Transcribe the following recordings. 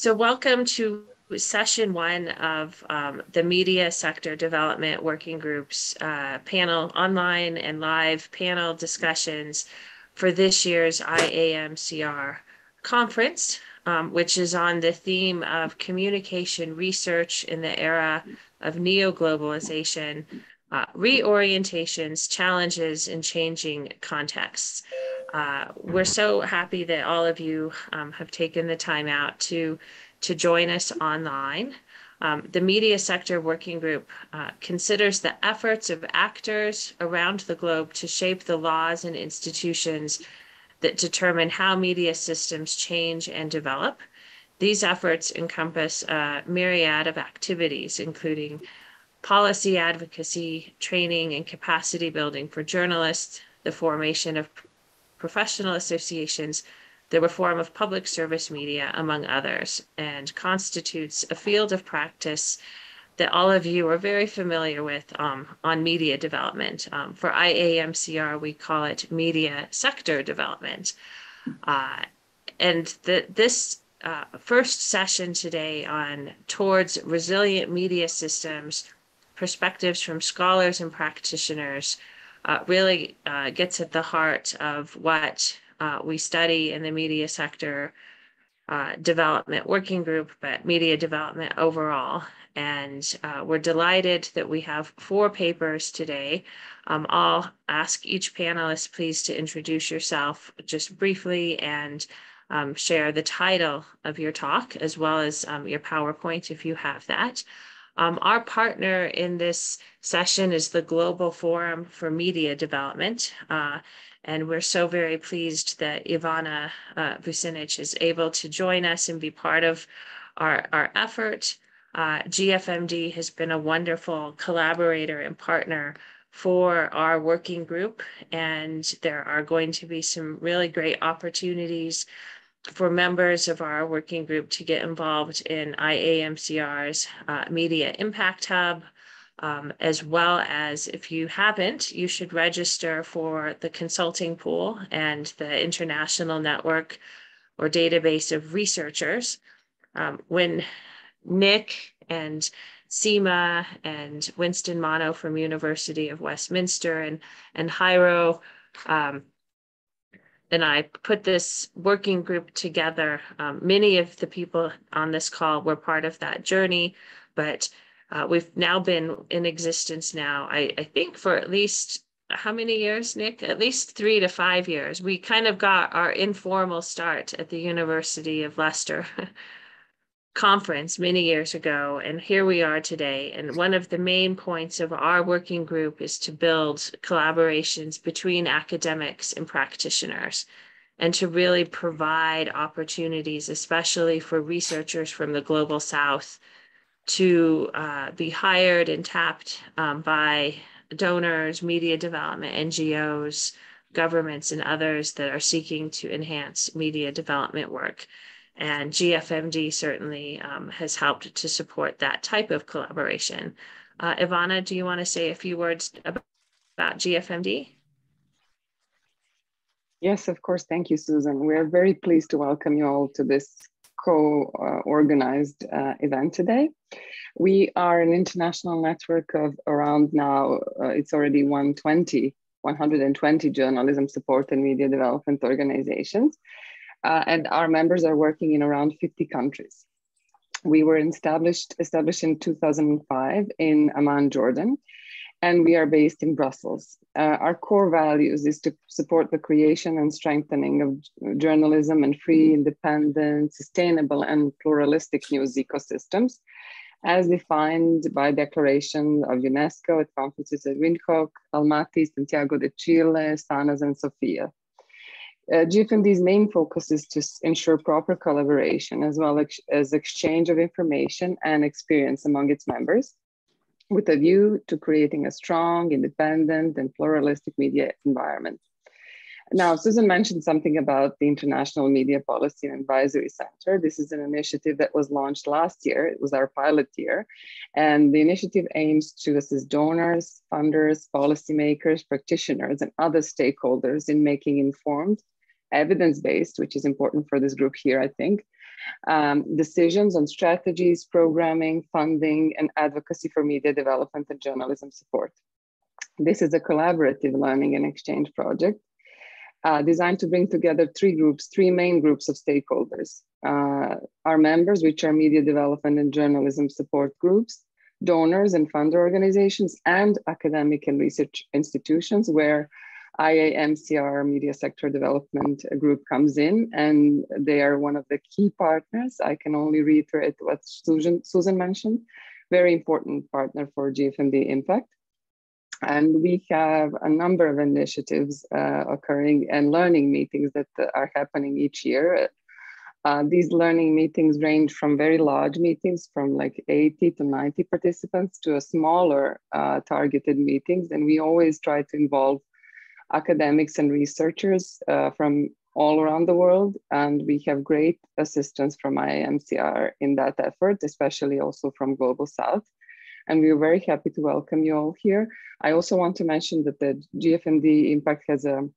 So welcome to session one of um, the Media Sector Development Working Group's uh, panel, online and live panel discussions for this year's IAMCR conference, um, which is on the theme of communication research in the era of neo-globalization, uh, reorientations, challenges, and changing contexts. Uh, we're so happy that all of you um, have taken the time out to to join us online. Um, the Media Sector Working Group uh, considers the efforts of actors around the globe to shape the laws and institutions that determine how media systems change and develop. These efforts encompass a myriad of activities, including policy advocacy, training, and capacity building for journalists, the formation of professional associations, the reform of public service media, among others, and constitutes a field of practice that all of you are very familiar with um, on media development. Um, for IAMCR, we call it media sector development. Uh, and the, this uh, first session today on towards resilient media systems, perspectives from scholars and practitioners, uh, really uh, gets at the heart of what uh, we study in the media sector uh, development working group, but media development overall. And uh, we're delighted that we have four papers today. Um, I'll ask each panelist, please, to introduce yourself just briefly and um, share the title of your talk as well as um, your PowerPoint if you have that. Um, our partner in this session is the Global Forum for Media Development. Uh, and we're so very pleased that Ivana uh, Vucinic is able to join us and be part of our, our effort. Uh, GFMD has been a wonderful collaborator and partner for our working group, and there are going to be some really great opportunities for members of our working group to get involved in IAMCR's uh, Media Impact Hub, um, as well as if you haven't, you should register for the consulting pool and the international network or database of researchers. Um, when Nick and Seema and Winston Mano from University of Westminster and, and Jairo um, and I put this working group together. Um, many of the people on this call were part of that journey, but uh, we've now been in existence now, I, I think for at least how many years, Nick? At least three to five years. We kind of got our informal start at the University of Leicester conference many years ago, and here we are today. And one of the main points of our working group is to build collaborations between academics and practitioners and to really provide opportunities, especially for researchers from the global south to uh, be hired and tapped um, by donors, media development, NGOs, governments, and others that are seeking to enhance media development work. And GFMD certainly um, has helped to support that type of collaboration. Uh, Ivana, do you want to say a few words about, GFMD? Yes, of course. Thank you, Susan. We're very pleased to welcome you all to this co-organized uh, event today. We are an international network of around now, uh, it's already 120, 120 journalism support and media development organizations. Uh, and our members are working in around 50 countries. We were established, established in 2005 in Amman, Jordan, and we are based in Brussels. Uh, our core values is to support the creation and strengthening of journalism and free, independent, sustainable, and pluralistic news ecosystems, as defined by declaration of UNESCO at conferences at Windhoek, Almaty, Santiago de Chile, Sanas, and Sofia. Uh, GFMD's main focus is to ensure proper collaboration as well as exchange of information and experience among its members with a view to creating a strong, independent, and pluralistic media environment. Now, Susan mentioned something about the International Media Policy and Advisory Center. This is an initiative that was launched last year. It was our pilot year. And the initiative aims to assist donors, funders, policymakers, practitioners, and other stakeholders in making informed, evidence-based, which is important for this group here, I think, um, decisions on strategies, programming, funding, and advocacy for media development and journalism support. This is a collaborative learning and exchange project uh, designed to bring together three groups, three main groups of stakeholders. Uh, our members, which are media development and journalism support groups, donors and funder organizations, and academic and research institutions where IAMCR Media Sector Development Group comes in, and they are one of the key partners. I can only reiterate what Susan, Susan mentioned, very important partner for GFMD Impact. And we have a number of initiatives uh, occurring and learning meetings that are happening each year. Uh, these learning meetings range from very large meetings from like 80 to 90 participants to a smaller uh, targeted meetings. And we always try to involve academics and researchers uh, from all around the world. And we have great assistance from IAMCR in that effort, especially also from Global South and we are very happy to welcome you all here. I also want to mention that the GFMD Impact has a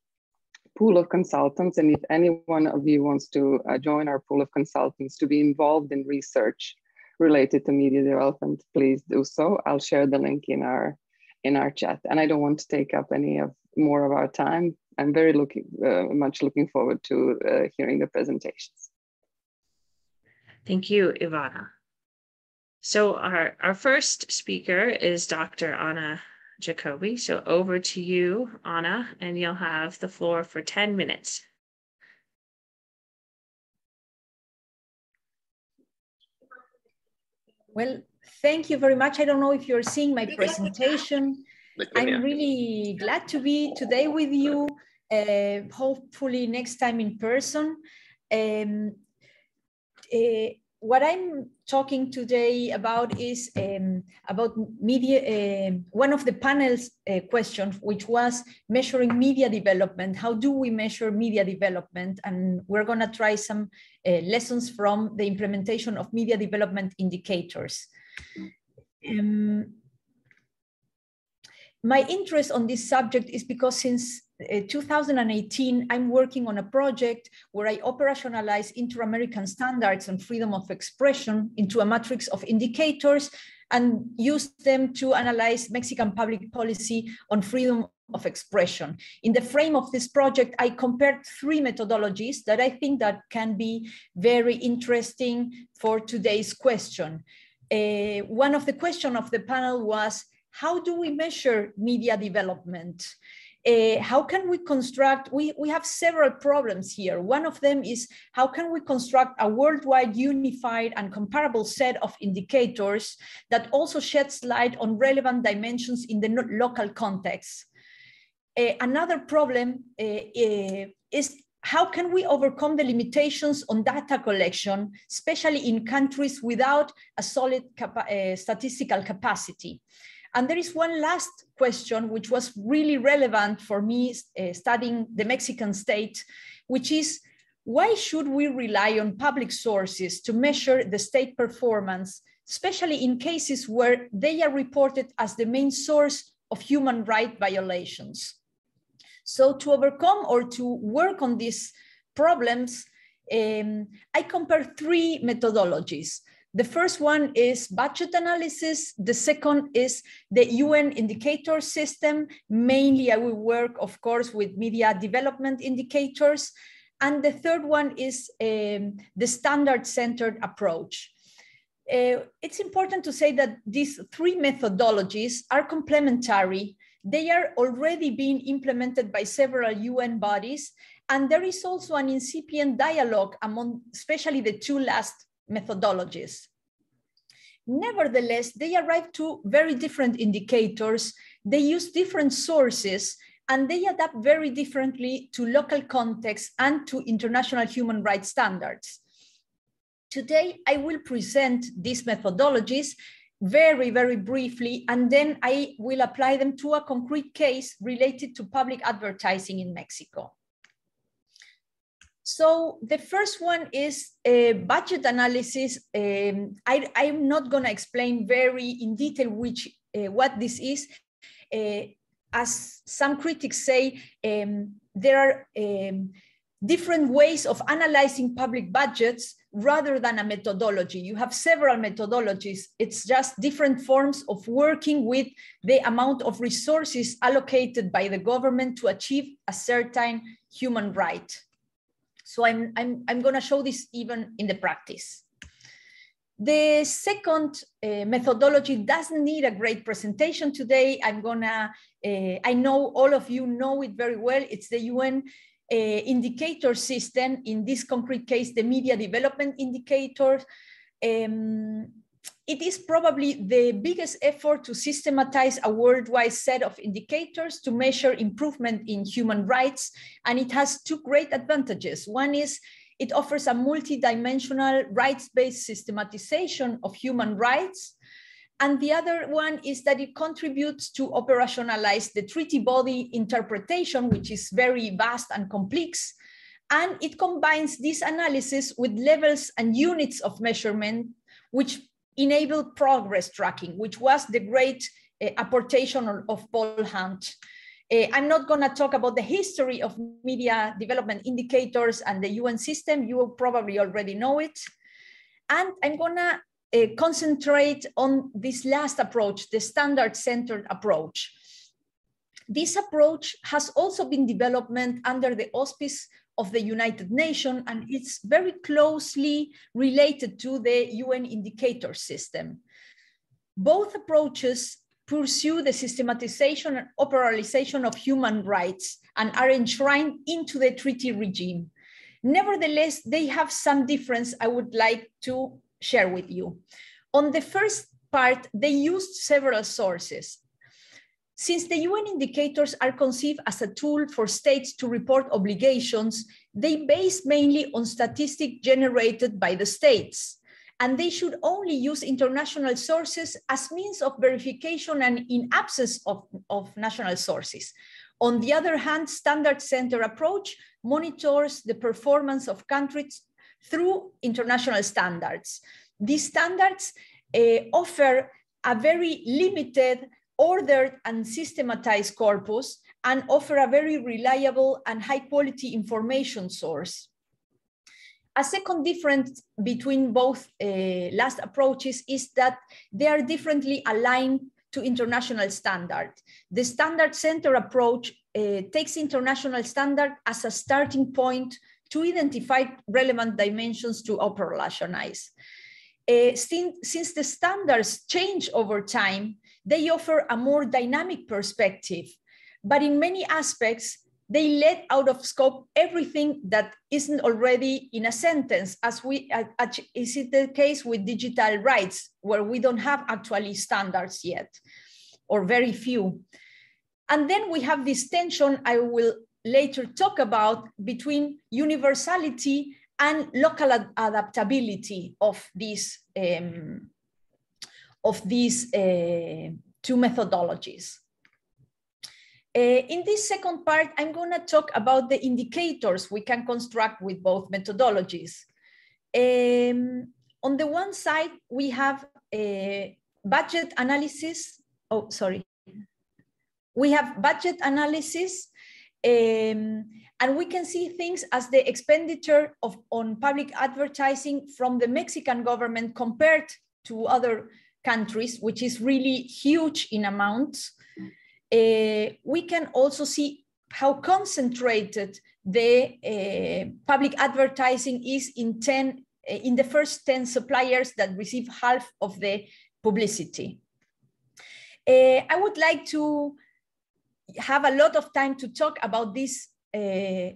pool of consultants, and if any one of you wants to uh, join our pool of consultants to be involved in research related to media development, please do so. I'll share the link in our in our chat, and I don't want to take up any of more of our time. I'm very looking uh, much looking forward to uh, hearing the presentations. Thank you, Ivana. So our, our first speaker is Dr. Ana Jacoby. So over to you, Anna, and you'll have the floor for 10 minutes. Well, thank you very much. I don't know if you're seeing my presentation. I'm really glad to be today with you, uh, hopefully next time in person. Um, uh, what I'm talking today about is um, about media, uh, one of the panel's uh, questions, which was measuring media development. How do we measure media development? And we're gonna try some uh, lessons from the implementation of media development indicators. Um, my interest on this subject is because since uh, 2018, I'm working on a project where I operationalize inter-American standards on freedom of expression into a matrix of indicators and use them to analyze Mexican public policy on freedom of expression. In the frame of this project, I compared three methodologies that I think that can be very interesting for today's question. Uh, one of the question of the panel was, how do we measure media development? Uh, how can we construct, we, we have several problems here. One of them is how can we construct a worldwide unified and comparable set of indicators that also sheds light on relevant dimensions in the local context. Uh, another problem uh, uh, is how can we overcome the limitations on data collection, especially in countries without a solid capa uh, statistical capacity? And there is one last question, which was really relevant for me uh, studying the Mexican state, which is why should we rely on public sources to measure the state performance, especially in cases where they are reported as the main source of human right violations? So to overcome or to work on these problems, um, I compare three methodologies. The first one is budget analysis. The second is the UN indicator system. Mainly I will work, of course, with media development indicators. And the third one is um, the standard-centered approach. Uh, it's important to say that these three methodologies are complementary. They are already being implemented by several UN bodies. And there is also an incipient dialogue among, especially the two last methodologies. Nevertheless, they arrive to very different indicators. They use different sources and they adapt very differently to local contexts and to international human rights standards. Today, I will present these methodologies very, very briefly, and then I will apply them to a concrete case related to public advertising in Mexico. So the first one is a budget analysis. Um, I, am not going to explain very in detail which uh, what this is. Uh, as some critics say, um, there are um, different ways of analyzing public budgets rather than a methodology. You have several methodologies. It's just different forms of working with the amount of resources allocated by the government to achieve a certain human right. So I'm, I'm, I'm gonna show this even in the practice. The second uh, methodology doesn't need a great presentation today. I'm gonna, uh, I know all of you know it very well. It's the UN indicator system, in this concrete case, the media development indicator. Um, it is probably the biggest effort to systematize a worldwide set of indicators to measure improvement in human rights. And it has two great advantages. One is it offers a multidimensional rights-based systematization of human rights. And the other one is that it contributes to operationalize the treaty body interpretation, which is very vast and complex. And it combines this analysis with levels and units of measurement, which enable progress tracking, which was the great uh, apportation of Paul Hunt. Uh, I'm not going to talk about the history of media development indicators and the UN system. You will probably already know it. And I'm going to uh, concentrate on this last approach, the standard-centered approach. This approach has also been developed under the auspice of the United Nations, and it's very closely related to the UN indicator system. Both approaches pursue the systematization and operationalization of human rights and are enshrined into the treaty regime. Nevertheless, they have some difference I would like to share with you. On the first part, they used several sources. Since the UN indicators are conceived as a tool for states to report obligations, they base mainly on statistics generated by the states. And they should only use international sources as means of verification and in absence of, of national sources. On the other hand, standard center approach monitors the performance of countries through international standards. These standards uh, offer a very limited, ordered and systematized corpus and offer a very reliable and high quality information source. A second difference between both uh, last approaches is that they are differently aligned to international standard. The standard center approach uh, takes international standard as a starting point to identify relevant dimensions to operationalize. Uh, since, since the standards change over time, they offer a more dynamic perspective, but in many aspects, they let out of scope everything that isn't already in a sentence, as we as is it the case with digital rights, where we don't have actually standards yet, or very few. And then we have this tension I will later talk about between universality and local ad adaptability of these um, of these uh, two methodologies. Uh, in this second part, I'm going to talk about the indicators we can construct with both methodologies. Um, on the one side, we have a budget analysis. Oh, sorry. We have budget analysis um, and we can see things as the expenditure of, on public advertising from the Mexican government compared to other countries, which is really huge in amounts. Uh, we can also see how concentrated the uh, public advertising is in 10 uh, in the first 10 suppliers that receive half of the publicity. Uh, I would like to have a lot of time to talk about this uh,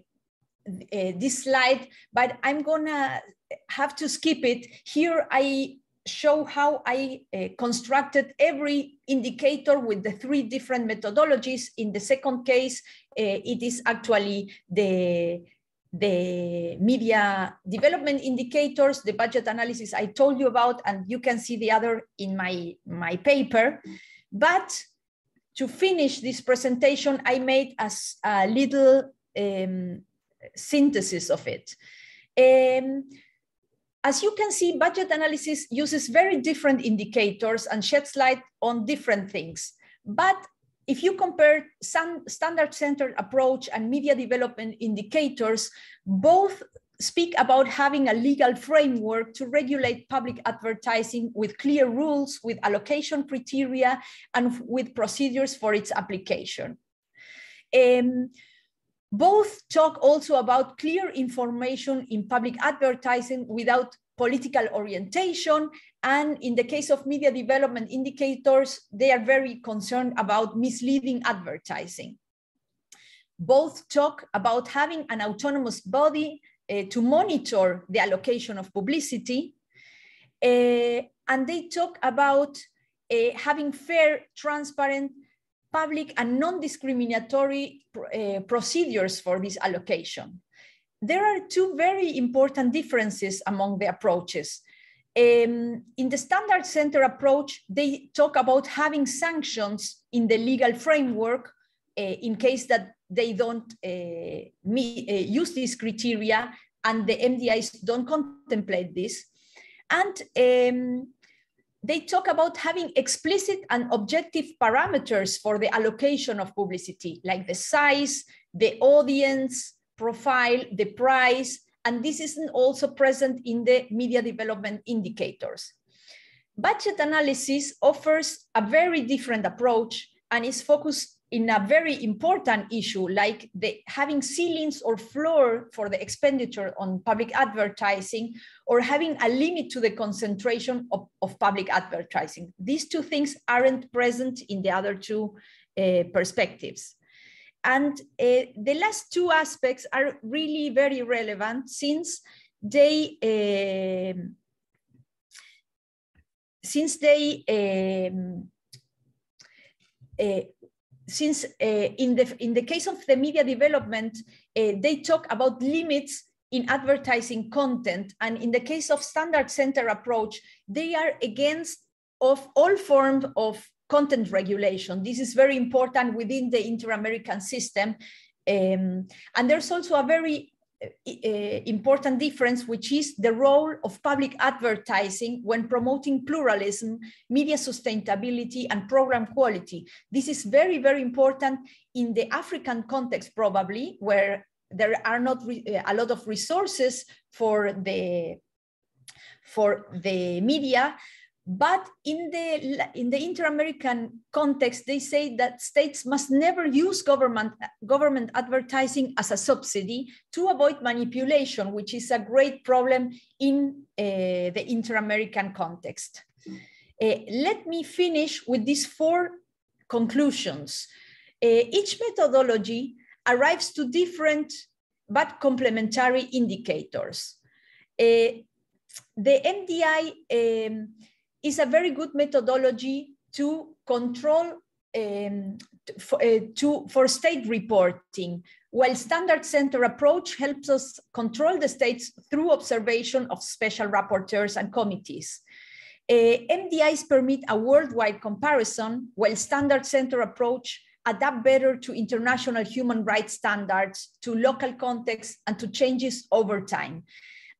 uh, this slide, but I'm gonna have to skip it. Here I show how I uh, constructed every indicator with the three different methodologies. In the second case, uh, it is actually the, the media development indicators, the budget analysis I told you about, and you can see the other in my, my paper. But to finish this presentation, I made a, little um, synthesis of it. Um, as you can see, budget analysis uses very different indicators and sheds light on different things. But if you compare some standard-centered approach and media development indicators, both speak about having a legal framework to regulate public advertising with clear rules, with allocation criteria, and with procedures for its application. Um, both talk also about clear information in public advertising without political orientation. And in the case of media development indicators, they are very concerned about misleading advertising. Both talk about having an autonomous body uh, to monitor the allocation of publicity. Uh, and they talk about uh, having fair, transparent, public and non-discriminatory procedures for this allocation. There are two very important differences among the approaches. Um, in the standard center approach, they talk about having sanctions in the legal framework uh, in case that they don't uh, meet, uh, use these criteria and the MDIs don't contemplate this. And um, they talk about having explicit and objective parameters for the allocation of publicity, like the size, the audience, profile, the price, and this isn't also present in the media development indicators. Budget analysis offers a very different approach and is focused in a very important issue like the having ceilings or floor for the expenditure on public advertising or having a limit to the concentration of, of public advertising. These two things aren't present in the other two uh, perspectives. And uh, the last two aspects are really very relevant since they uh, since they um, uh, since uh, in the in the case of the media development, uh, they talk about limits in advertising content, and in the case of standard center approach, they are against of all forms of content regulation. This is very important within the inter-American system. Um, and there's also a very Eh, important difference, which is the role of public advertising when promoting pluralism, media sustainability, and program quality. This is very, very important in the African context, probably, where there are not eh, a lot of resources for the for the media but in the, in the inter-American context, they say that states must never use government, government advertising as a subsidy to avoid manipulation, which is a great problem in uh, the inter-American context. Uh, let me finish with these four conclusions. Uh, each methodology arrives to different but complementary indicators. Uh, the MDI um, is a very good methodology to control um, for, uh, to, for state reporting, while standard center approach helps us control the states through observation of special rapporteurs and committees. Uh, MDIs permit a worldwide comparison, while standard center approach adapt better to international human rights standards, to local context, and to changes over time.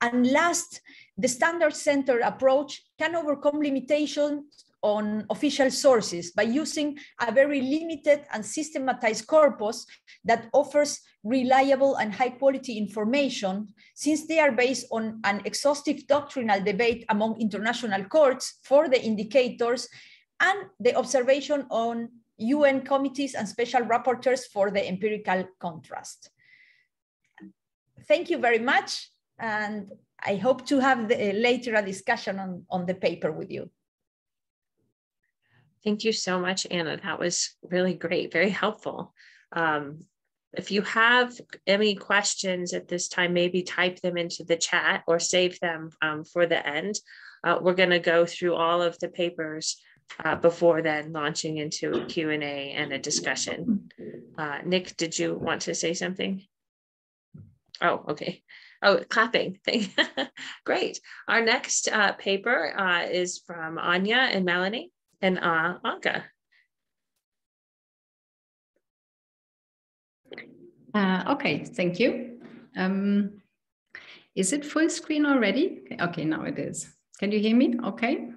And last, the standard center approach can overcome limitations on official sources by using a very limited and systematized corpus that offers reliable and high quality information since they are based on an exhaustive doctrinal debate among international courts for the indicators and the observation on UN committees and special rapporteurs for the empirical contrast. Thank you very much. And I hope to have the, uh, later a discussion on, on the paper with you. Thank you so much, Ana. That was really great, very helpful. Um, if you have any questions at this time, maybe type them into the chat or save them um, for the end. Uh, we're going to go through all of the papers uh, before then launching into a Q&A and a discussion. Uh, Nick, did you want to say something? Oh, okay. Oh, clapping thing. Great. Our next uh, paper uh, is from Anja and Melanie and uh, Anke. Uh, okay, thank you. Um, is it full screen already? Okay, now it is. Can you hear me? Okay.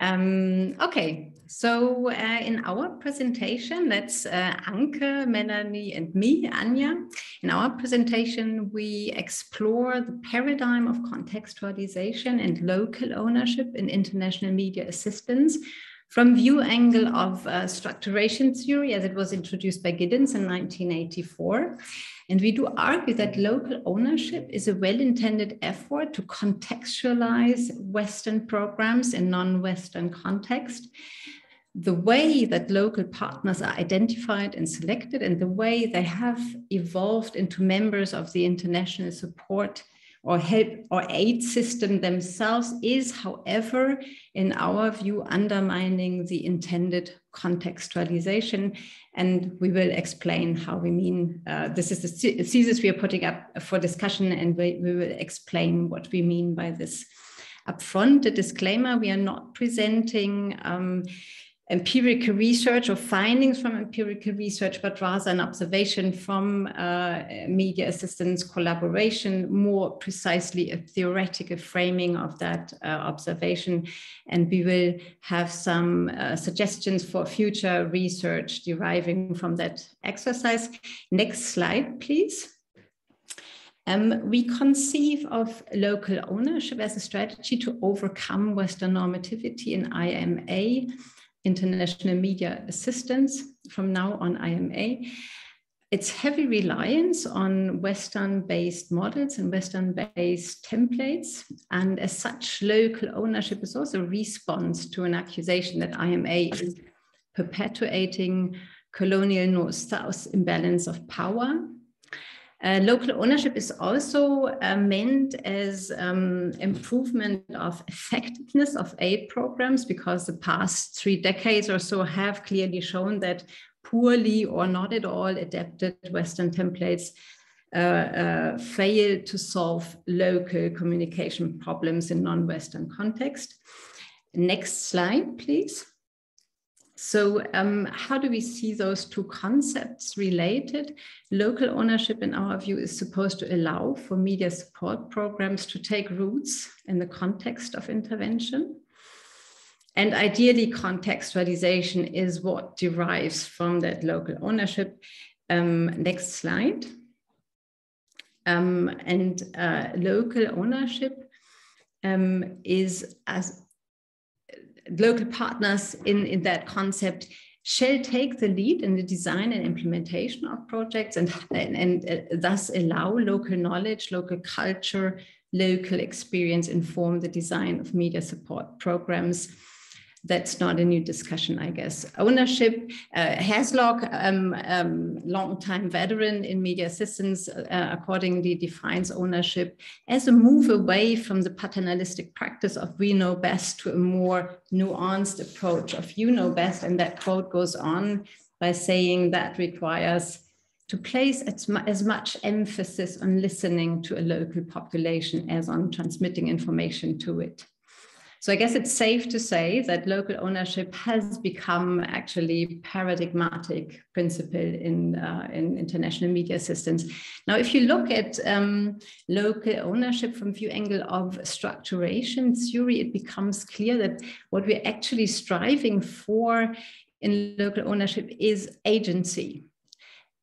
Um, okay, so uh, in our presentation, that's uh, Anke, Melanie, and me, Anja. In our presentation, we explore the paradigm of contextualization and local ownership in international media assistance from view angle of uh, structuration theory as it was introduced by Giddens in 1984. And we do argue that local ownership is a well-intended effort to contextualize Western programs in non-Western context. The way that local partners are identified and selected and the way they have evolved into members of the international support or help or aid system themselves is, however, in our view, undermining the intended contextualization. And we will explain how we mean uh, this is the thesis we are putting up for discussion, and we, we will explain what we mean by this. Upfront, a disclaimer we are not presenting. Um, empirical research or findings from empirical research, but rather an observation from uh, media assistance collaboration, more precisely a theoretical framing of that uh, observation. And we will have some uh, suggestions for future research deriving from that exercise. Next slide, please. Um, we conceive of local ownership as a strategy to overcome Western normativity in IMA international media assistance from now on IMA. Its heavy reliance on Western based models and Western based templates. And as such, local ownership is also a response to an accusation that IMA is perpetuating colonial North South imbalance of power uh, local ownership is also uh, meant as um, improvement of effectiveness of aid programs because the past three decades or so have clearly shown that poorly or not at all adapted Western templates uh, uh fail to solve local communication problems in non-Western context. Next slide, please. So um, how do we see those two concepts related? Local ownership, in our view, is supposed to allow for media support programs to take roots in the context of intervention. And ideally, contextualization is what derives from that local ownership. Um, next slide. Um, and uh, local ownership um, is as local partners in, in that concept shall take the lead in the design and implementation of projects and, and, and uh, thus allow local knowledge, local culture, local experience inform the design of media support programs that's not a new discussion, I guess. Ownership, uh, Haslock, um, um, long-time veteran in media assistance, uh, accordingly defines ownership as a move away from the paternalistic practice of we know best to a more nuanced approach of you know best. And that quote goes on by saying that requires to place as much emphasis on listening to a local population as on transmitting information to it. So I guess it's safe to say that local ownership has become actually paradigmatic principle in, uh, in international media assistance. Now, if you look at um, local ownership from view angle of structuration theory, it becomes clear that what we're actually striving for in local ownership is agency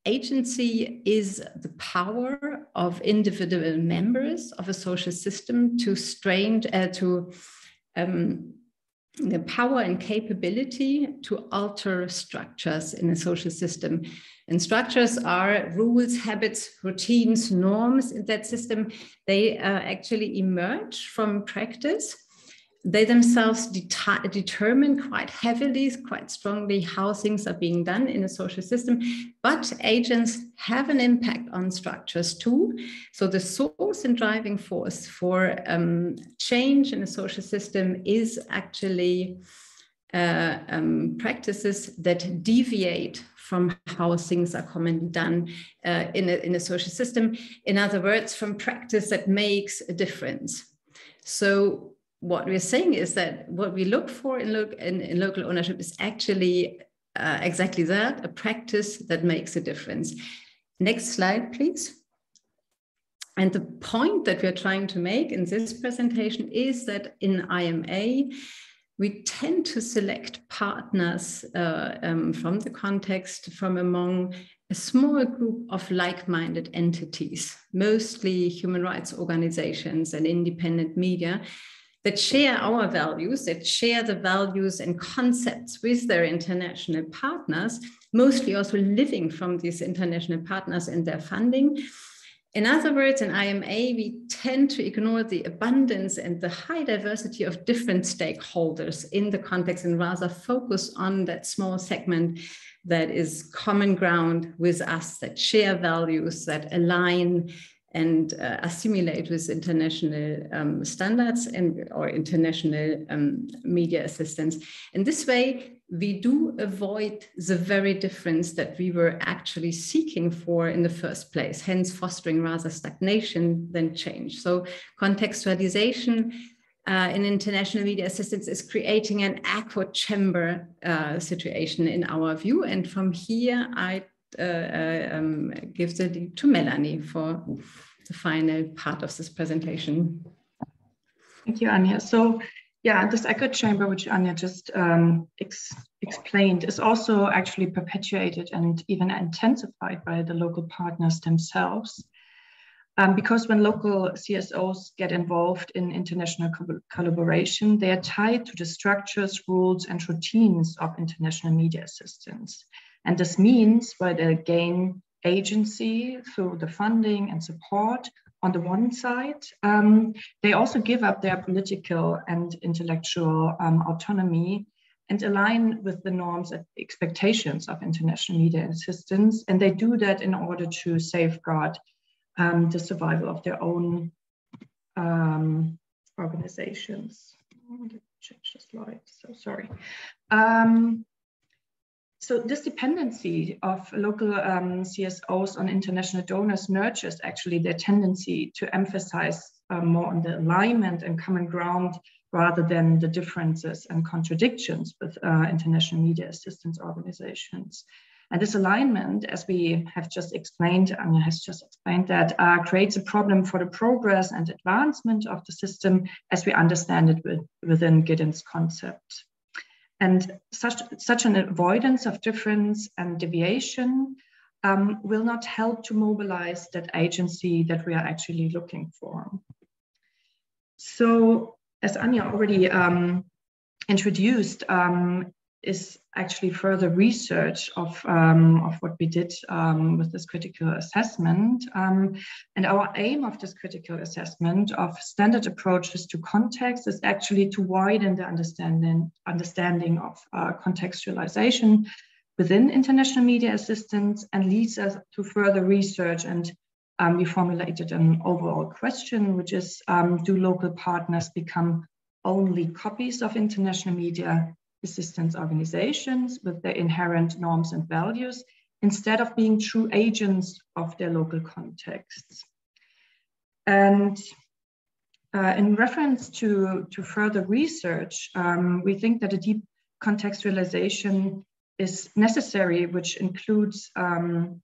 agency is the power of individual members of a social system to strain uh, to um, the power and capability to alter structures in a social system. And structures are rules, habits, routines, norms in that system. They uh, actually emerge from practice they themselves det determine quite heavily, quite strongly how things are being done in a social system, but agents have an impact on structures too. So the source and driving force for um, change in a social system is actually uh, um, practices that deviate from how things are commonly done uh, in, a, in a social system. In other words, from practice that makes a difference. So what we're saying is that what we look for in, lo in, in local ownership is actually uh, exactly that a practice that makes a difference. Next slide, please. And the point that we're trying to make in this presentation is that in IMA, we tend to select partners uh, um, from the context from among a small group of like-minded entities, mostly human rights organizations and independent media, that share our values, that share the values and concepts with their international partners, mostly also living from these international partners and their funding. In other words, in IMA, we tend to ignore the abundance and the high diversity of different stakeholders in the context and rather focus on that small segment that is common ground with us, that share values, that align and uh, assimilate with international um, standards and or international um, media assistance. In this way, we do avoid the very difference that we were actually seeking for in the first place, hence fostering rather stagnation than change. So contextualization uh, in international media assistance is creating an echo chamber uh, situation in our view. And from here, I uh, uh, um, give the lead to Melanie for the final part of this presentation. Thank you, Anja. So yeah, this echo chamber, which Anja just um, ex explained, is also actually perpetuated and even intensified by the local partners themselves. Um, because when local CSOs get involved in international co collaboration, they are tied to the structures, rules, and routines of international media assistance. And this means where they gain agency through the funding and support on the one side, um, they also give up their political and intellectual um, autonomy and align with the norms and expectations of international media assistance. And they do that in order to safeguard um, the survival of their own um, organizations. Change the slide, so sorry. Um, so this dependency of local um, CSOs on international donors nurtures actually their tendency to emphasize uh, more on the alignment and common ground rather than the differences and contradictions with uh, international media assistance organizations. And this alignment, as we have just explained, Anja has just explained that, uh, creates a problem for the progress and advancement of the system as we understand it with, within Giddens' concept. And such, such an avoidance of difference and deviation um, will not help to mobilize that agency that we are actually looking for. So as Anja already um, introduced, um, is actually further research of, um, of what we did um, with this critical assessment. Um, and our aim of this critical assessment of standard approaches to context is actually to widen the understanding, understanding of uh, contextualization within international media assistance and leads us to further research. And um, we formulated an overall question, which is, um, do local partners become only copies of international media assistance organizations with their inherent norms and values instead of being true agents of their local contexts. And uh, in reference to, to further research, um, we think that a deep contextualization is necessary, which includes um,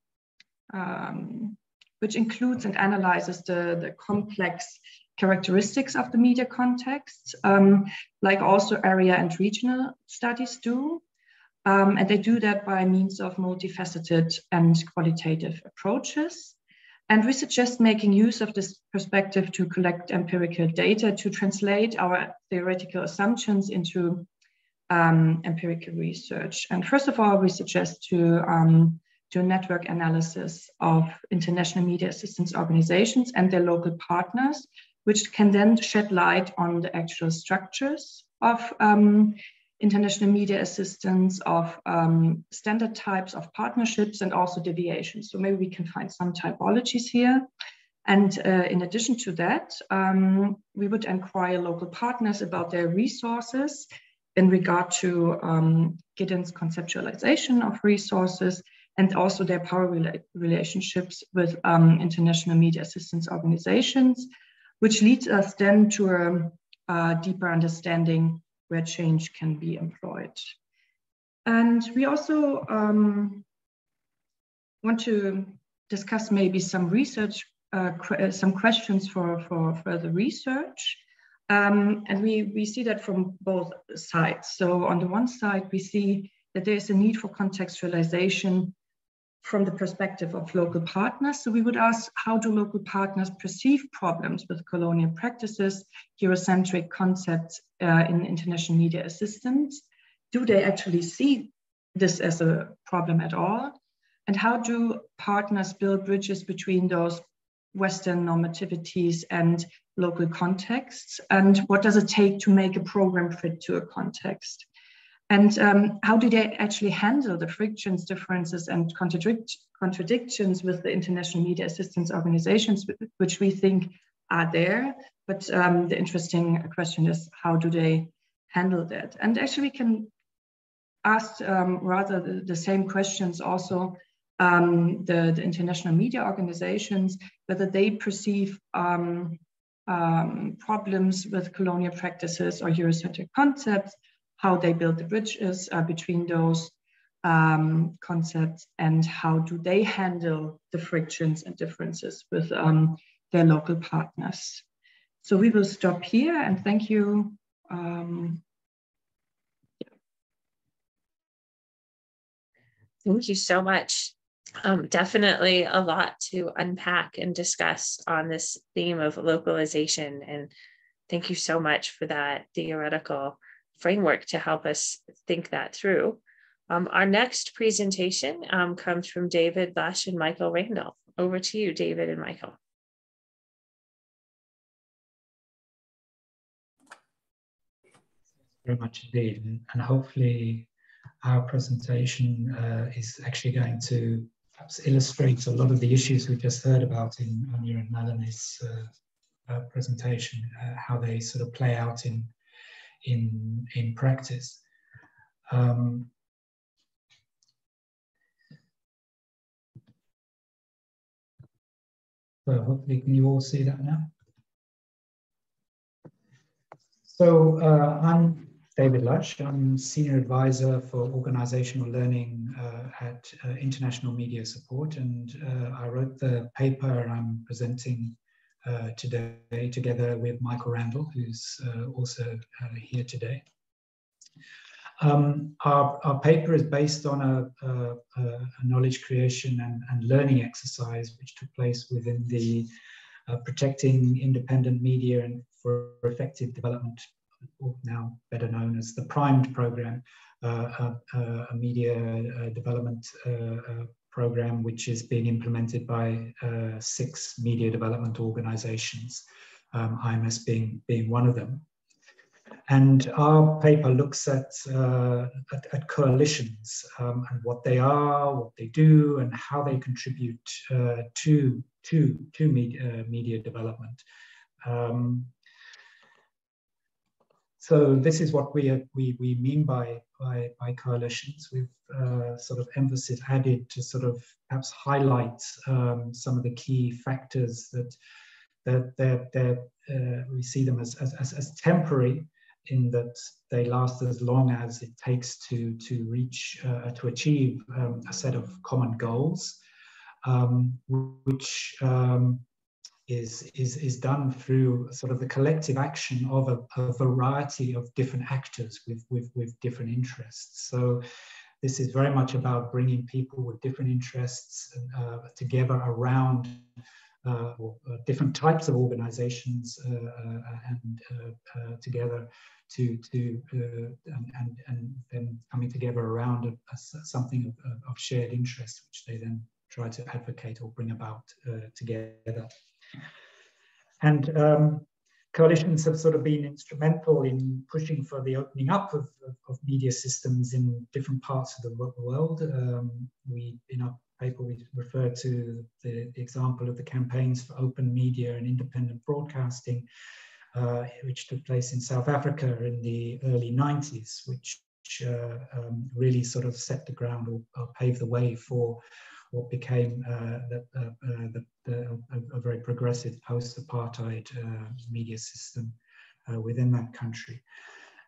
um, which includes and analyzes the, the complex characteristics of the media context, um, like also area and regional studies do. Um, and they do that by means of multifaceted and qualitative approaches. And we suggest making use of this perspective to collect empirical data to translate our theoretical assumptions into um, empirical research. And first of all, we suggest to um, do network analysis of international media assistance organizations and their local partners which can then shed light on the actual structures of um, international media assistance, of um, standard types of partnerships, and also deviations. So maybe we can find some typologies here. And uh, in addition to that, um, we would inquire local partners about their resources in regard to um, Giddens' conceptualization of resources and also their power rela relationships with um, international media assistance organizations which leads us then to a, a deeper understanding where change can be employed. And we also um, want to discuss maybe some research uh, qu some questions for, for further research. Um, and we, we see that from both sides. So on the one side, we see that there's a need for contextualization from the perspective of local partners. So we would ask, how do local partners perceive problems with colonial practices, Eurocentric concepts uh, in international media assistance? Do they actually see this as a problem at all? And how do partners build bridges between those Western normativities and local contexts? And what does it take to make a program fit to a context? And um, how do they actually handle the frictions, differences, and contradict contradictions with the international media assistance organizations, which we think are there? But um, the interesting question is, how do they handle that? And actually, we can ask um, rather the, the, same questions also um, the, the, international media organizations, whether they perceive um, um, problems with colonial practices or Eurocentric concepts, how they build the bridges uh, between those um, concepts, and how do they handle the frictions and differences with um, their local partners. So we will stop here and thank you. Um, Thank you so much um, definitely a lot to unpack and discuss on this theme of localization. And thank you so much for that theoretical framework to help us think that through. Um, our next presentation um, comes from David Lush and Michael Randall. Over to you, David and Michael. Very much indeed, and hopefully our presentation uh, is actually going to perhaps illustrate a lot of the issues we just heard about in Anja and Melanie's uh, uh, presentation, uh, how they sort of play out in in in practice. Um, so hopefully, can you all see that now? So uh, I'm David Lush. I'm Senior Advisor for Organizational Learning uh, at uh, International Media Support, and uh, I wrote the paper I'm presenting uh, today together with Michael Randall, who's uh, also uh, here today. Um, our, our, paper is based on a, a, a knowledge creation and, and, learning exercise which took place within the Protecting Independent Media and for Effective Development now better known as the Primed program, uh, uh, a media uh, development program which is being implemented by six media development organizations, um, IMS being, being one of them. And our paper looks at, uh, at, at, coalitions um, and what they are, what they do, and how they contribute uh, to, to, to media, uh, media development. Um, so this is what we, we, we mean by, by, by coalitions. We've uh, sort of emphasis added to sort of perhaps highlight um, some of the key factors that, that, that, that uh, we see them as, as, as, as, temporary in that they last as long as it takes to, to reach, uh, to achieve um, a set of common goals, um, which um, is, is, is done through sort of the collective action of a, a variety of different actors with, with, with different interests. So this is very much about bringing people with different interests uh, together around uh, or, uh, different types of organizations uh, uh, and uh, together to, to and, and, and then coming together around a, a, something of, of, shared interest, which they then try to advocate or bring about together. And um, coalitions have sort of been instrumental in pushing for the opening up of, of, media systems in different parts of the world. Um, we, in our paper, we refer to the, the, example of the campaigns for open media and independent broadcasting, uh, which took place in South Africa in the early 90s, which uh, um, really sort of set the ground or, or paved the way for what became uh, the, uh, uh, the, the, a, a, very progressive post-apartheid media system within that country.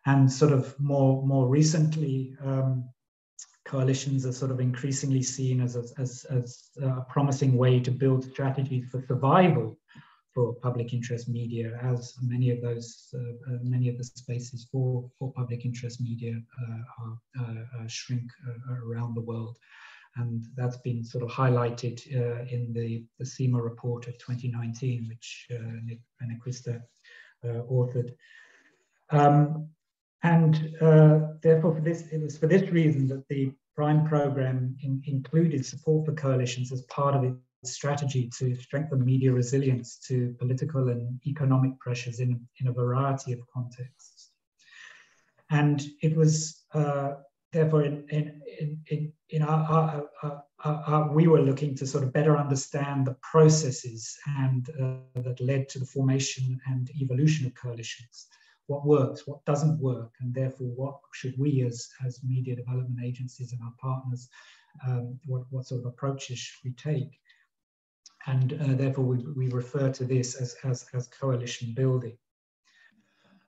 And sort of more, more recently, um, coalitions are sort of increasingly seen as, as, as a promising way to build strategies for survival for public interest media, as many of those, uh, many of the spaces for, for public interest media uh, are, uh, shrink around the world. And that's been sort of highlighted in the, the CIMA report of 2019, which Nick Benequista authored. Um, and uh, therefore, for this, it was for this reason that the Prime program in, included support for coalitions as part of its strategy to strengthen media resilience to political and economic pressures in, in a variety of contexts. And it was uh, therefore in, in, in, in our, our, our, our, we were looking to sort of better understand the processes and uh, that led to the formation and evolution of coalitions what works, what doesn't work, and therefore what should we as, as media development agencies and our partners, um, what, what sort of approaches should we take? And uh, therefore we, we refer to this as, as, as coalition building.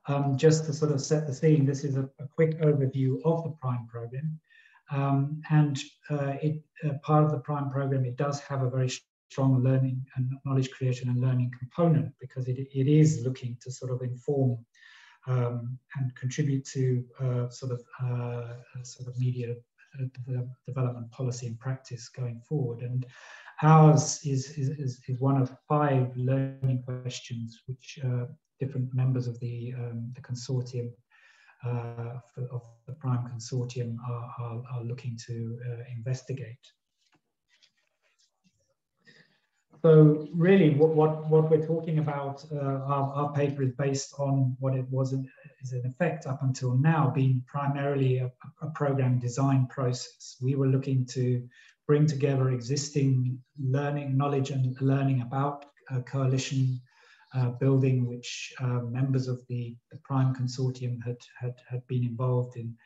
Um, just to sort of set the scene, this is a, a quick overview of the PRIME program. Um, and uh, it, uh, part of the PRIME program, it does have a very strong learning and knowledge creation and learning component because it, it is looking to sort of inform um, and contribute to uh, sort of uh, sort of media uh, development policy and practice going forward. And ours is, is, is one of five learning questions which uh, different members of the, um, the consortium uh, for, of the PRIME consortium are, are, are looking to uh, investigate. So really what, what, what we're talking about, uh, our, our, paper is based on what it was in, is in effect up until now being primarily a, a, program design process. We were looking to bring together existing learning, knowledge and learning about uh, coalition uh, building, which uh, members of the, the PRIME consortium had, had, had been involved in.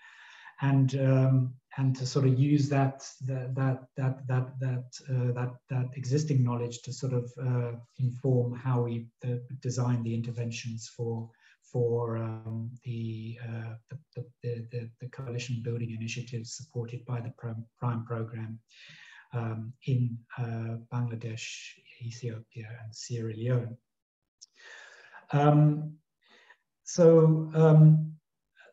And um, and to sort of use that that that that that that uh, that, that existing knowledge to sort of uh, inform how we uh, design the interventions for for um, the, uh, the, the, the, the, coalition building initiatives supported by the Prime program um, in uh, Bangladesh, Ethiopia, and Sierra Leone. Um, so um,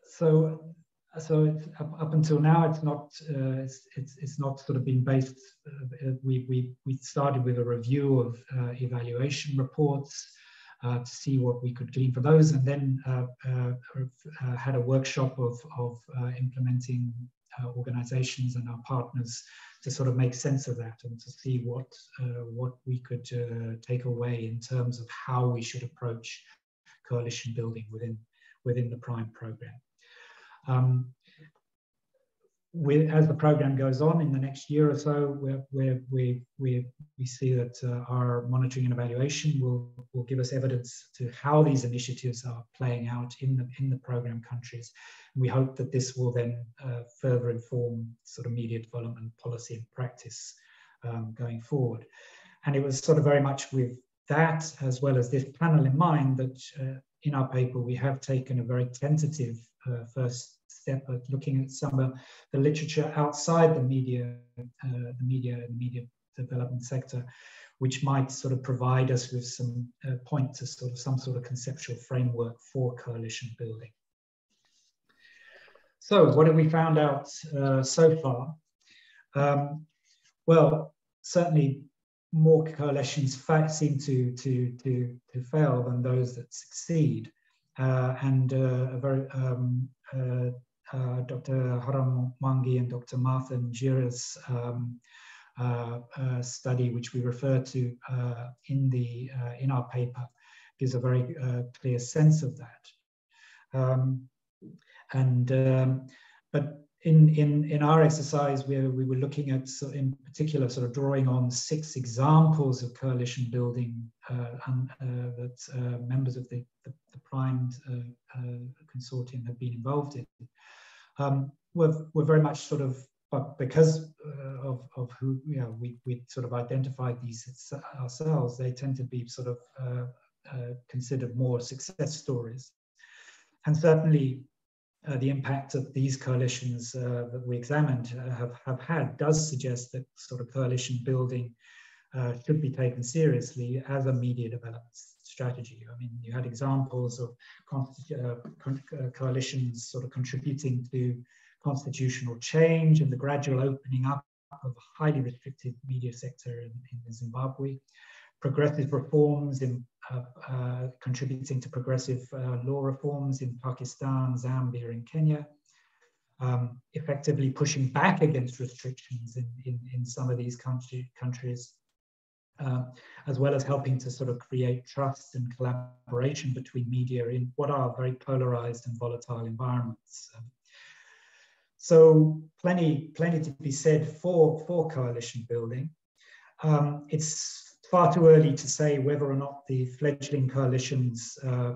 so so up, up, until now it's not uh, it's, it's, it's not sort of been based uh, we, we we started with a review of uh, evaluation reports to see what we could glean from those and then uh, uh, had a workshop of, of implementing organizations and our partners to sort of make sense of that and to see what what we could take away in terms of how we should approach coalition building within within the prime program. Um, as the program goes on in the next year or so, we're, we we, we see that uh, our monitoring and evaluation will, will give us evidence to how these initiatives are playing out in the, in the program countries. And we hope that this will then uh, further inform sort of media development policy and practice um, going forward. And it was sort of very much with that, as well as this panel in mind, that uh, in our paper we have taken a very tentative uh, first step at looking at some of the literature outside the media, uh, the media and media development sector, which might sort of provide us with some uh, point to sort of some sort of conceptual framework for coalition building. So what have we found out uh, so far? Um, well, certainly more coalitions seem to, to, to, to fail than those that succeed. Uh, and uh, very um, uh, Dr. Haram Mwangi and Dr. Martha Njira's um, study, which we refer to in, the, in our paper, gives a very clear sense of that. Um, and, um, but in, in, in our exercise, we, we were looking at, so in particular, sort of drawing on six examples of coalition building and, that members of the, the, the primed consortium have been involved in um, were, were very much sort of, but because uh, of, of who, you know, we, we sort of identified these ourselves, they tend to be sort of uh, uh, considered more success stories. And certainly uh, the impact of these coalitions uh, that we examined uh, have, have had does suggest that sort of coalition building uh, should be taken seriously as a media development strategy. I mean, you had examples of uh, coalitions sort of contributing to constitutional change and the gradual opening up of a highly restricted media sector in, in Zimbabwe, progressive reforms in uh, uh, contributing to progressive uh, law reforms in Pakistan, Zambia, and Kenya, um, effectively pushing back against restrictions in, in, in some of these country, countries, uh, as well as helping to sort of create trust and collaboration between media in what are very polarized and volatile environments. Um, so plenty, plenty to be said for, for coalition building. Um, it's far too early to say whether or not the fledgling coalitions uh,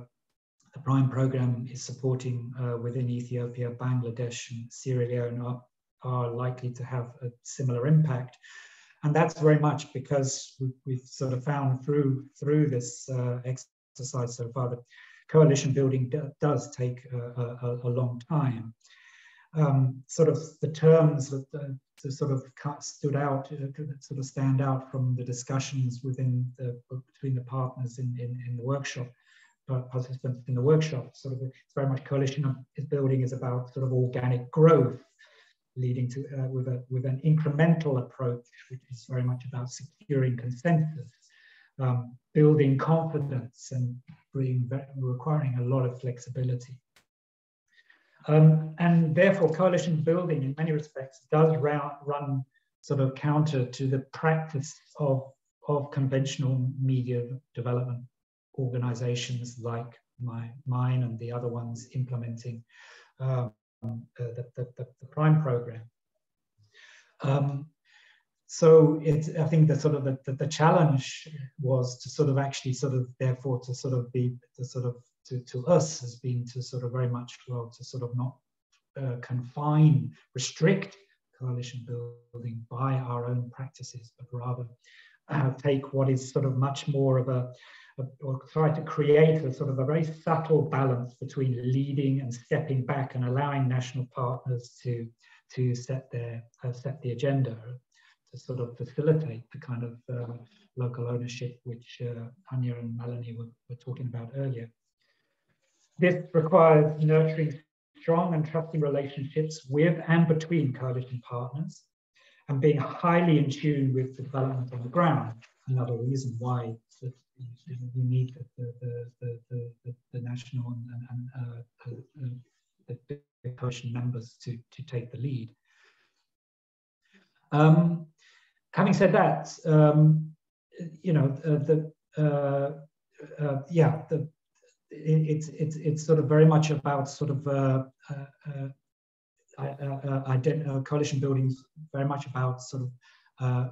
the Prime program is supporting uh, within Ethiopia, Bangladesh, and Sierra Leone are, are, likely to have a similar impact. And that's very much because we've, sort of found through, through this uh, exercise so far that coalition building does take a, a, a long time um, sort of the terms that, uh, sort of stood out, uh, sort of stand out from the discussions within the between the partners in, in, in the workshop, participants in the workshop. Sort of, it's very much coalition building is about sort of organic growth, leading to uh, with a with an incremental approach, which is very much about securing consensus, um, building confidence, and being requiring a lot of flexibility. Um, and therefore, coalition building in many respects does run, sort of counter to the practice of, of conventional media development organizations like my, mine and the other ones implementing um, the, the, the, the, Prime program. Um, so it's, I think the sort of the, the, the, challenge was to sort of actually sort of therefore to sort of be to sort of to, to us has been to sort of very much well to sort of not uh, confine, restrict coalition building by our own practices, but rather uh, take what is sort of much more of a, a, or try to create a sort of a very subtle balance between leading and stepping back and allowing national partners to to set their uh, set the agenda to sort of facilitate the kind of uh, local ownership which uh, Anja and Melanie were, were talking about earlier. This requires nurturing strong and trusting relationships with and between coalition partners and being highly in tune with the development on the ground. Another reason why you need the, the, the, the, the national and, and uh, uh, the coalition members to, to take the lead. Um, having said that, um, you know, uh, the, uh, uh, yeah, the, it's it's it's sort of very much about sort of uh, uh Uh, uh, uh, coalition building is very much about sort of uh,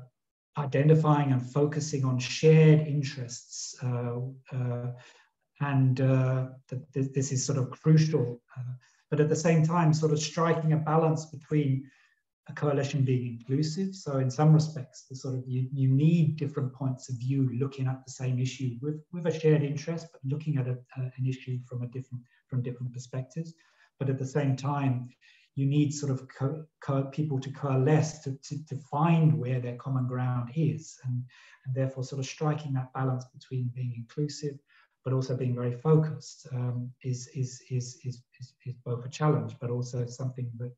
identifying and focusing on shared interests uh, and that this is sort of crucial but at the same time sort of striking a balance between a coalition being inclusive. So in some respects, the sort of you, you need different points of view looking at the same issue with, with a shared interest, but looking at a, an issue from a different from different perspectives. But at the same time, you need sort of co, co, people to coalesce to, to, to, find where their common ground is, and, and therefore sort of striking that balance between being inclusive but also being very focused um, is, is, is, is, is, is both a challenge, but also something that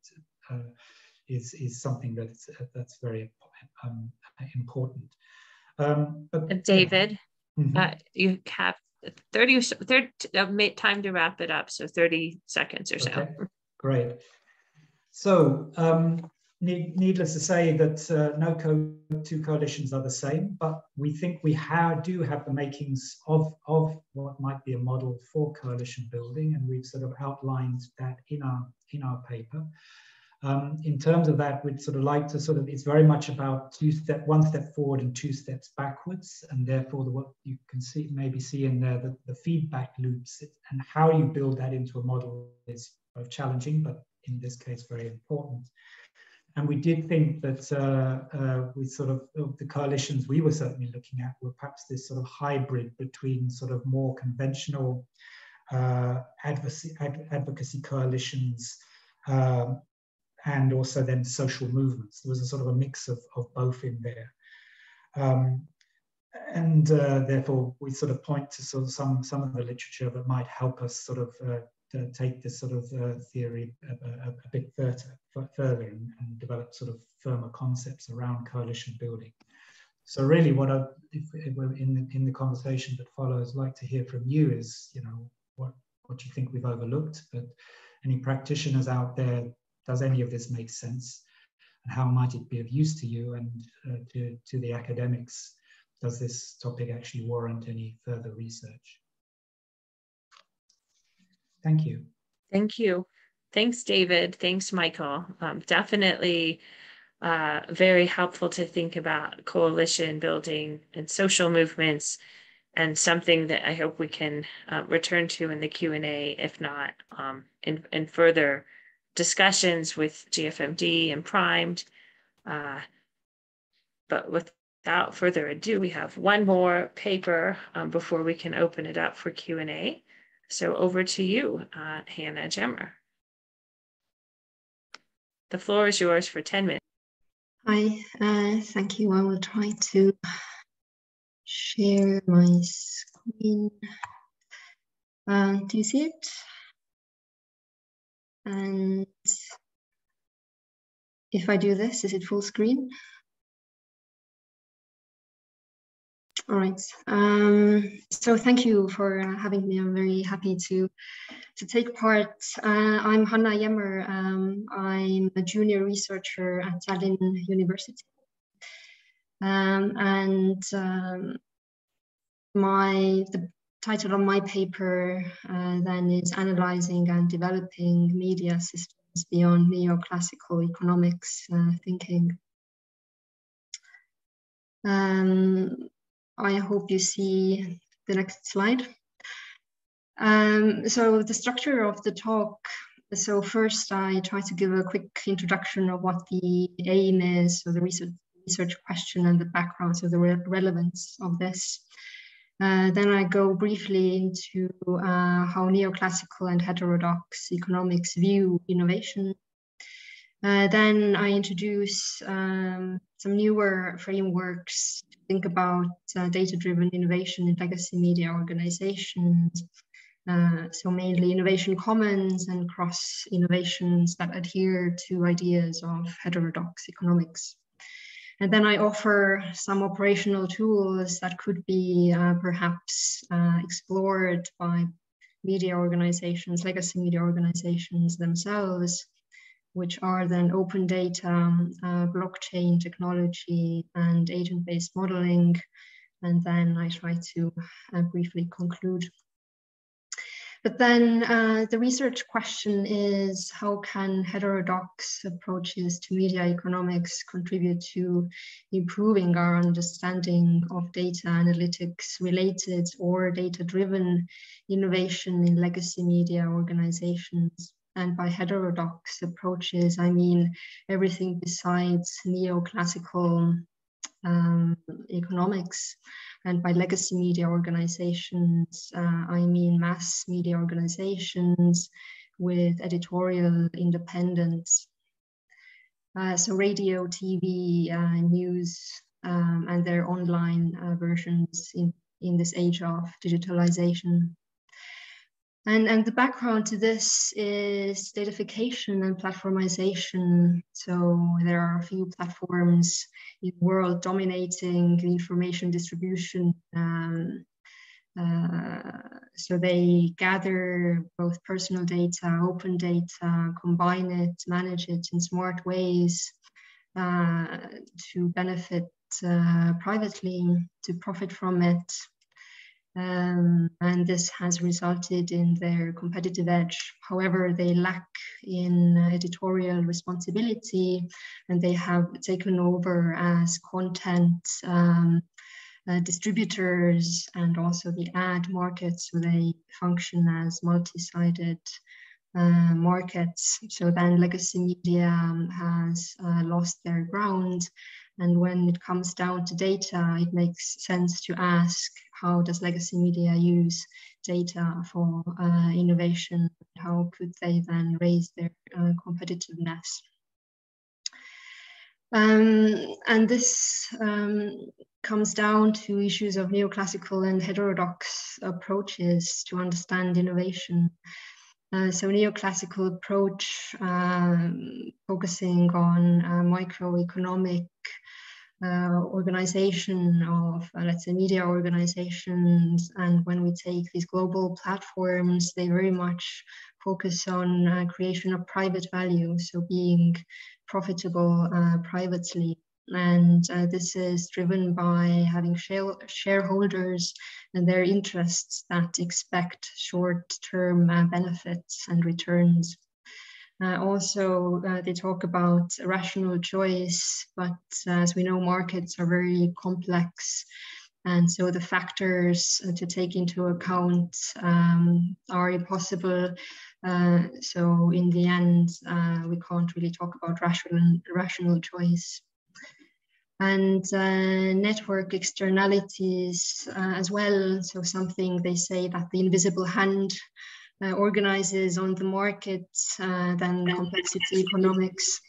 uh, is is something that's that's very um, important. Um, but, David, mm-hmm. uh, you have 30, 30 uh, time to wrap it up, so 30 seconds or so. Okay. Great. So, um, need, needless to say that uh, no co two coalitions are the same, but we think we have, do have the makings of, of what might be a model for coalition building, and we've sort of outlined that in our, in our paper. Um, in terms of that, we'd sort of like to sort of, it's very much about two step, one step forward and two steps backwards. And therefore the, what you can see, maybe see in there, the, the feedback loops and how you build that into a model is both challenging, but in this case, very important. And we did think that uh, uh, we sort of, the coalitions we were certainly looking at were perhaps this sort of hybrid between sort of more conventional uh, advocacy, ad, advocacy coalitions, um, and also then social movements. There was a sort of a mix of, of both in there. Um, and uh, therefore, we sort of point to sort of some, some of the literature that might help us sort of uh, take this sort of uh, theory a, a, a, bit further, further and, and, develop sort of firmer concepts around coalition building. So really what I, if, if in, the, in the conversation that follows, like to hear from you is, you know, what, what you think we've overlooked, but any practitioners out there does any of this make sense? And how might it be of use to you and uh, to, to the academics? Does this topic actually warrant any further research? Thank you. Thank you. Thanks, David. Thanks, Michael. Um, definitely uh, very helpful to think about coalition building and social movements and something that I hope we can uh, return to in the Q&A, if not um, in, in further discussions with GFMD and Primed. Uh, but without further ado, we have one more paper um, before we can open it up for Q&A. So over to you, uh, Hanna Jemmer. The floor is yours for 10 minutes. Hi, uh, thank you. I will try to share my screen. Um, do you see it? And if I do this, is it full screen? All right. Um, so thank you for having me. I'm very happy to to take part. Uh, I'm Hanna Jemmer. Um, I'm a junior researcher at Tallinn University. Um, and um, my the title of my paper uh, then is analyzing and developing media systems beyond neoclassical economics uh, thinking. Um, I hope you see the next slide. Um, so the structure of the talk. So first I try to give a quick introduction of what the aim is, so the research, research question and the background, so the re relevance of this. Uh, then I go briefly into uh, how neoclassical and heterodox economics view innovation. Uh, then I introduce um, some newer frameworks to think about uh, data-driven innovation in legacy media organizations. Uh, so mainly innovation commons and cross innovations that adhere to ideas of heterodox economics. And then I offer some operational tools that could be uh, perhaps uh, explored by media organizations, legacy media organizations themselves, which are then open data, uh, blockchain technology, and agent-based modeling. And then I try to uh, briefly conclude but then uh, the research question is how can heterodox approaches to media economics contribute to improving our understanding of data analytics related or data driven innovation in legacy media organizations? And by heterodox approaches, I mean everything besides neoclassical um, economics. And by legacy media organizations, uh, I mean mass media organizations with editorial independence. Uh, so radio, TV, uh, news, um, and their online uh, versions in, in this age of digitalization. And, and the background to this is datafication and platformization. So there are a few platforms in the world dominating the information distribution. Um, uh, so they gather both personal data, open data, combine it, manage it in smart ways uh, to benefit uh, privately, to profit from it, um, and this has resulted in their competitive edge. However, they lack in editorial responsibility and they have taken over as content um, uh, distributors and also the ad markets. So they function as multi-sided uh, markets. So then legacy media um, has uh, lost their ground. And when it comes down to data, it makes sense to ask how does legacy media use data for uh, innovation? How could they then raise their uh, competitiveness? Um, and this um, comes down to issues of neoclassical and heterodox approaches to understand innovation. Uh, so neoclassical approach um, focusing on uh, microeconomic uh, organization of, uh, let's say, media organizations. And when we take these global platforms, they very much focus on uh, creation of private value, so being profitable uh, privately. And uh, this is driven by having share shareholders and their interests that expect short-term uh, benefits and returns. Uh, also, uh, they talk about rational choice, but as we know, markets are very complex. And so the factors uh, to take into account um, are impossible. Uh, so in the end, uh, we can't really talk about rational, rational choice. And uh, network externalities as well. So something they say that the invisible hand uh, organizes on the market uh, than complexity economics.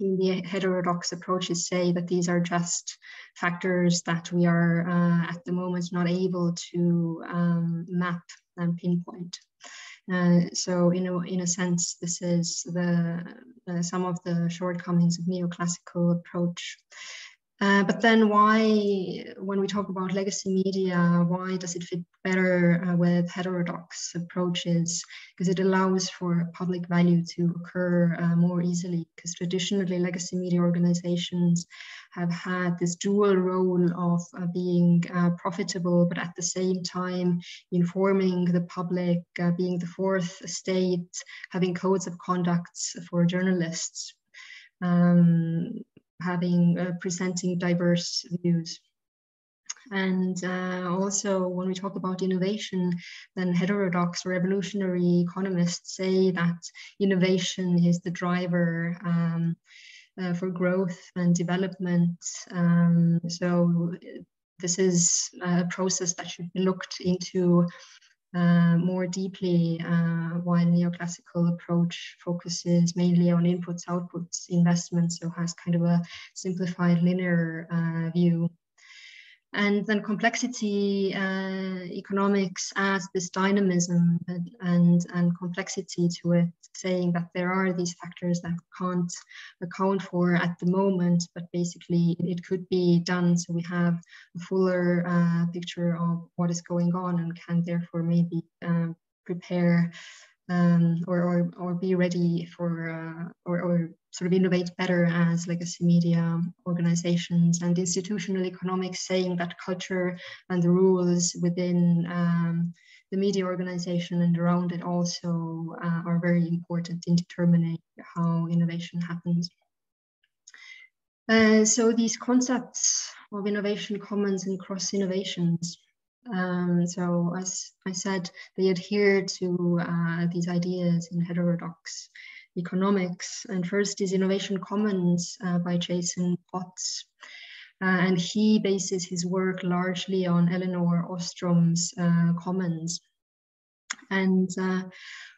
In the heterodox approaches say that these are just factors that we are uh, at the moment not able to um, map and pinpoint. Uh, so in a, in a sense, this is the, uh, some of the shortcomings of neoclassical approach. Uh, but then why, when we talk about legacy media, why does it fit better uh, with heterodox approaches? Because it allows for public value to occur uh, more easily. Because traditionally, legacy media organizations have had this dual role of uh, being uh, profitable, but at the same time informing the public, being the fourth estate, having codes of conduct for journalists. Um, having uh, presenting diverse views. And uh, also, when we talk about innovation, then heterodox revolutionary economists say that innovation is the driver um, uh, for growth and development. Um, so, this is a process that should be looked into uh, more deeply, uh, while neoclassical approach focuses mainly on inputs, outputs, investments, so has kind of a simplified linear uh, view. And then complexity uh, economics adds this dynamism and, and, complexity to it, saying that there are these factors that can't account for at the moment, but basically it could be done. So we have a fuller uh, picture of what is going on and can therefore maybe uh, prepare um, or, or, or be ready for uh, or, or sort of innovate better as legacy media organizations and institutional economics saying that culture and the rules within um, the media organization and around it also uh, are very important in determining how innovation happens. Uh, so these concepts of innovation commons and cross innovations um, so as I said, they adhere to uh, these ideas in heterodox economics. And first is Innovation Commons uh, by Jason Potts. Uh, and he bases his work largely on Elinor Ostrom's uh, Commons. And uh,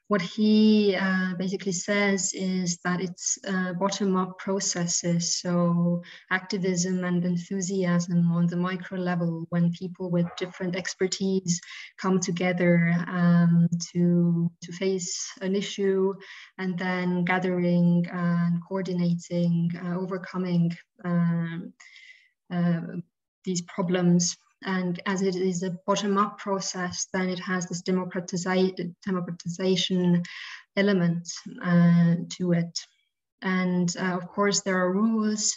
what he uh, basically says is that it's uh, bottom up processes. So, activism and enthusiasm on the micro level when people with different expertise come together um, to, to face an issue and then gathering and coordinating, uh, overcoming um, uh, these problems and as it is a bottom-up process, then it has this democratization element uh, to it. And uh, of course, there are rules.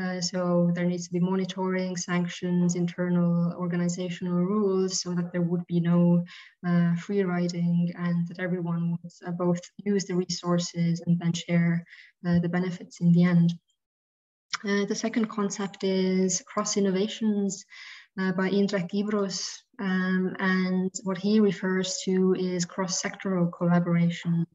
Uh, so there needs to be monitoring, sanctions, internal organizational rules so that there would be no uh, free riding and that everyone would uh, both use the resources and then share uh, the benefits in the end. the second concept is cross innovations uh, by Indrek Ibrus. Um, and what he refers to is cross-sectoral collaboration.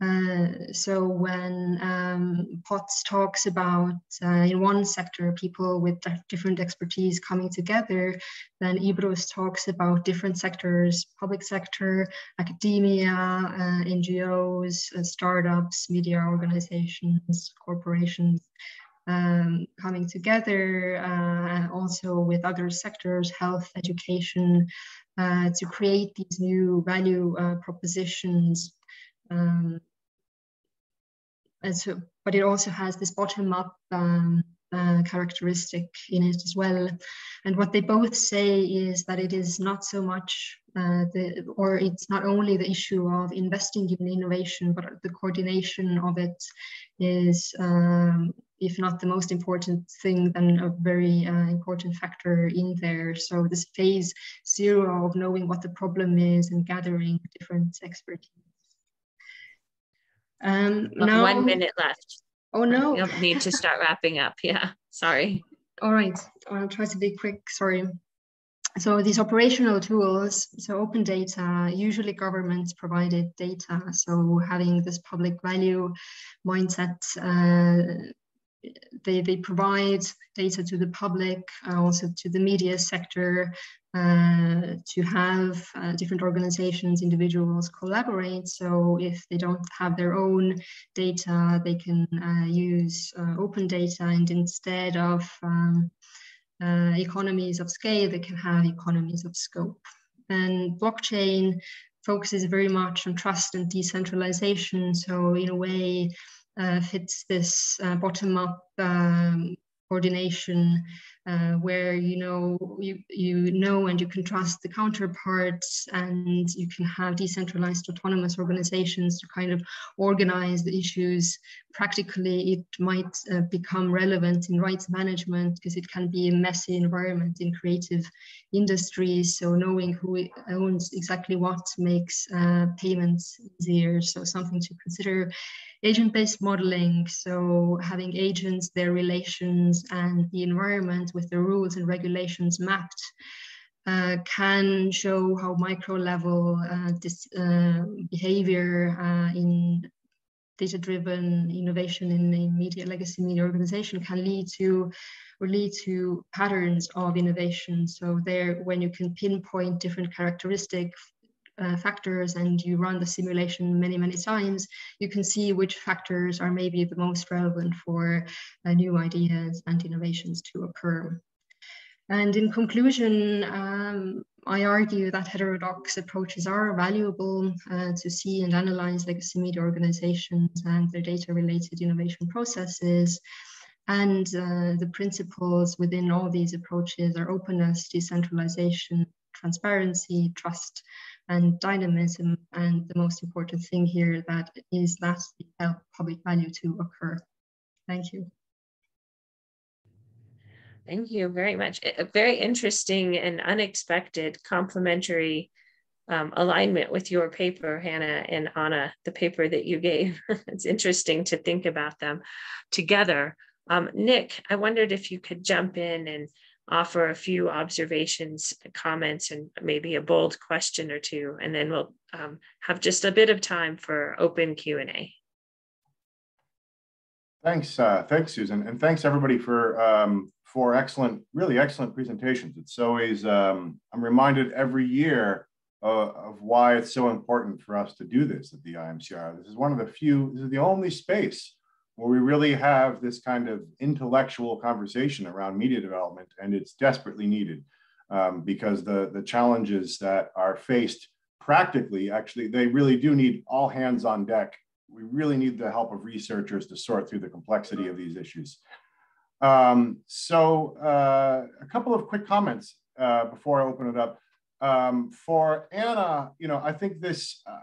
Uh, so when um, Potts talks about uh, in one sector people with different expertise coming together, then Ibrus talks about different sectors, public sector, academia, uh, NGOs, uh, startups, media organizations, corporations. Um, coming together, uh, also with other sectors, health, education, uh, to create these new value propositions um, and so, but it also has this bottom up um, uh, characteristic in it as well. And what they both say is that it is not so much uh, the, or it's not only the issue of investing in innovation, but the coordination of it is, um, if not the most important thing, then a very uh, important factor in there. So this phase zero of knowing what the problem is and gathering different expertise. Um, now, one minute left. Oh no. You'll need to start wrapping up. Yeah, sorry. All right, I'll try to be quick, sorry. So these operational tools, so open data, usually governments provided data. So having this public value mindset, uh, they, they provide data to the public, uh, also to the media sector, uh, to have uh, different organizations, individuals collaborate. So if they don't have their own data, they can uh, use uh, open data and instead of um, uh, economies of scale, they can have economies of scope. And blockchain focuses very much on trust and decentralization. So in a way, fits this bottom-up um, coordination uh, where you know you you know and you can trust the counterparts and you can have decentralized autonomous organizations to kind of organize the issues. Practically it might uh, become relevant in rights management because it can be a messy environment in creative industries. So knowing who owns exactly what makes uh, payments easier. So something to consider. Agent-based modeling, so having agents, their relations, and the environment with the rules and regulations mapped uh, can show how micro level uh, this uh, behavior uh, in data-driven innovation in the media legacy media organization can lead to or lead to patterns of innovation. So there, when you can pinpoint different characteristics uh, factors and you run the simulation many, many times, you can see which factors are maybe the most relevant for uh, new ideas and innovations to occur. And in conclusion, um, I argue that heterodox approaches are valuable uh, to see and analyze legacy media organizations and their data-related innovation processes. And uh, the principles within all these approaches are openness, decentralization, transparency, trust, and dynamism. And the most important thing here that is that help public value to occur. Thank you. Thank you very much. A very interesting and unexpected complementary um, alignment with your paper, Hanna and Ana, the paper that you gave. it's interesting to think about them together. Um, Nick, I wondered if you could jump in and offer a few observations, comments, and maybe a bold question or two, and then we'll um, have just a bit of time for open Q&A. Thanks, uh, thanks, Susan, and thanks everybody for um, for excellent, really excellent presentations. It's always um, I'm reminded every year uh, of why it's so important for us to do this at the IMCR. This is one of the few, this is the only space where we really have this kind of intellectual conversation around media development, and it's desperately needed um, because the, the challenges that are faced practically, actually, they really do need all hands on deck. We really need the help of researchers to sort through the complexity of these issues. Um, so uh, a couple of quick comments uh, before I open it up. Um, for Ana, you know, I think this uh,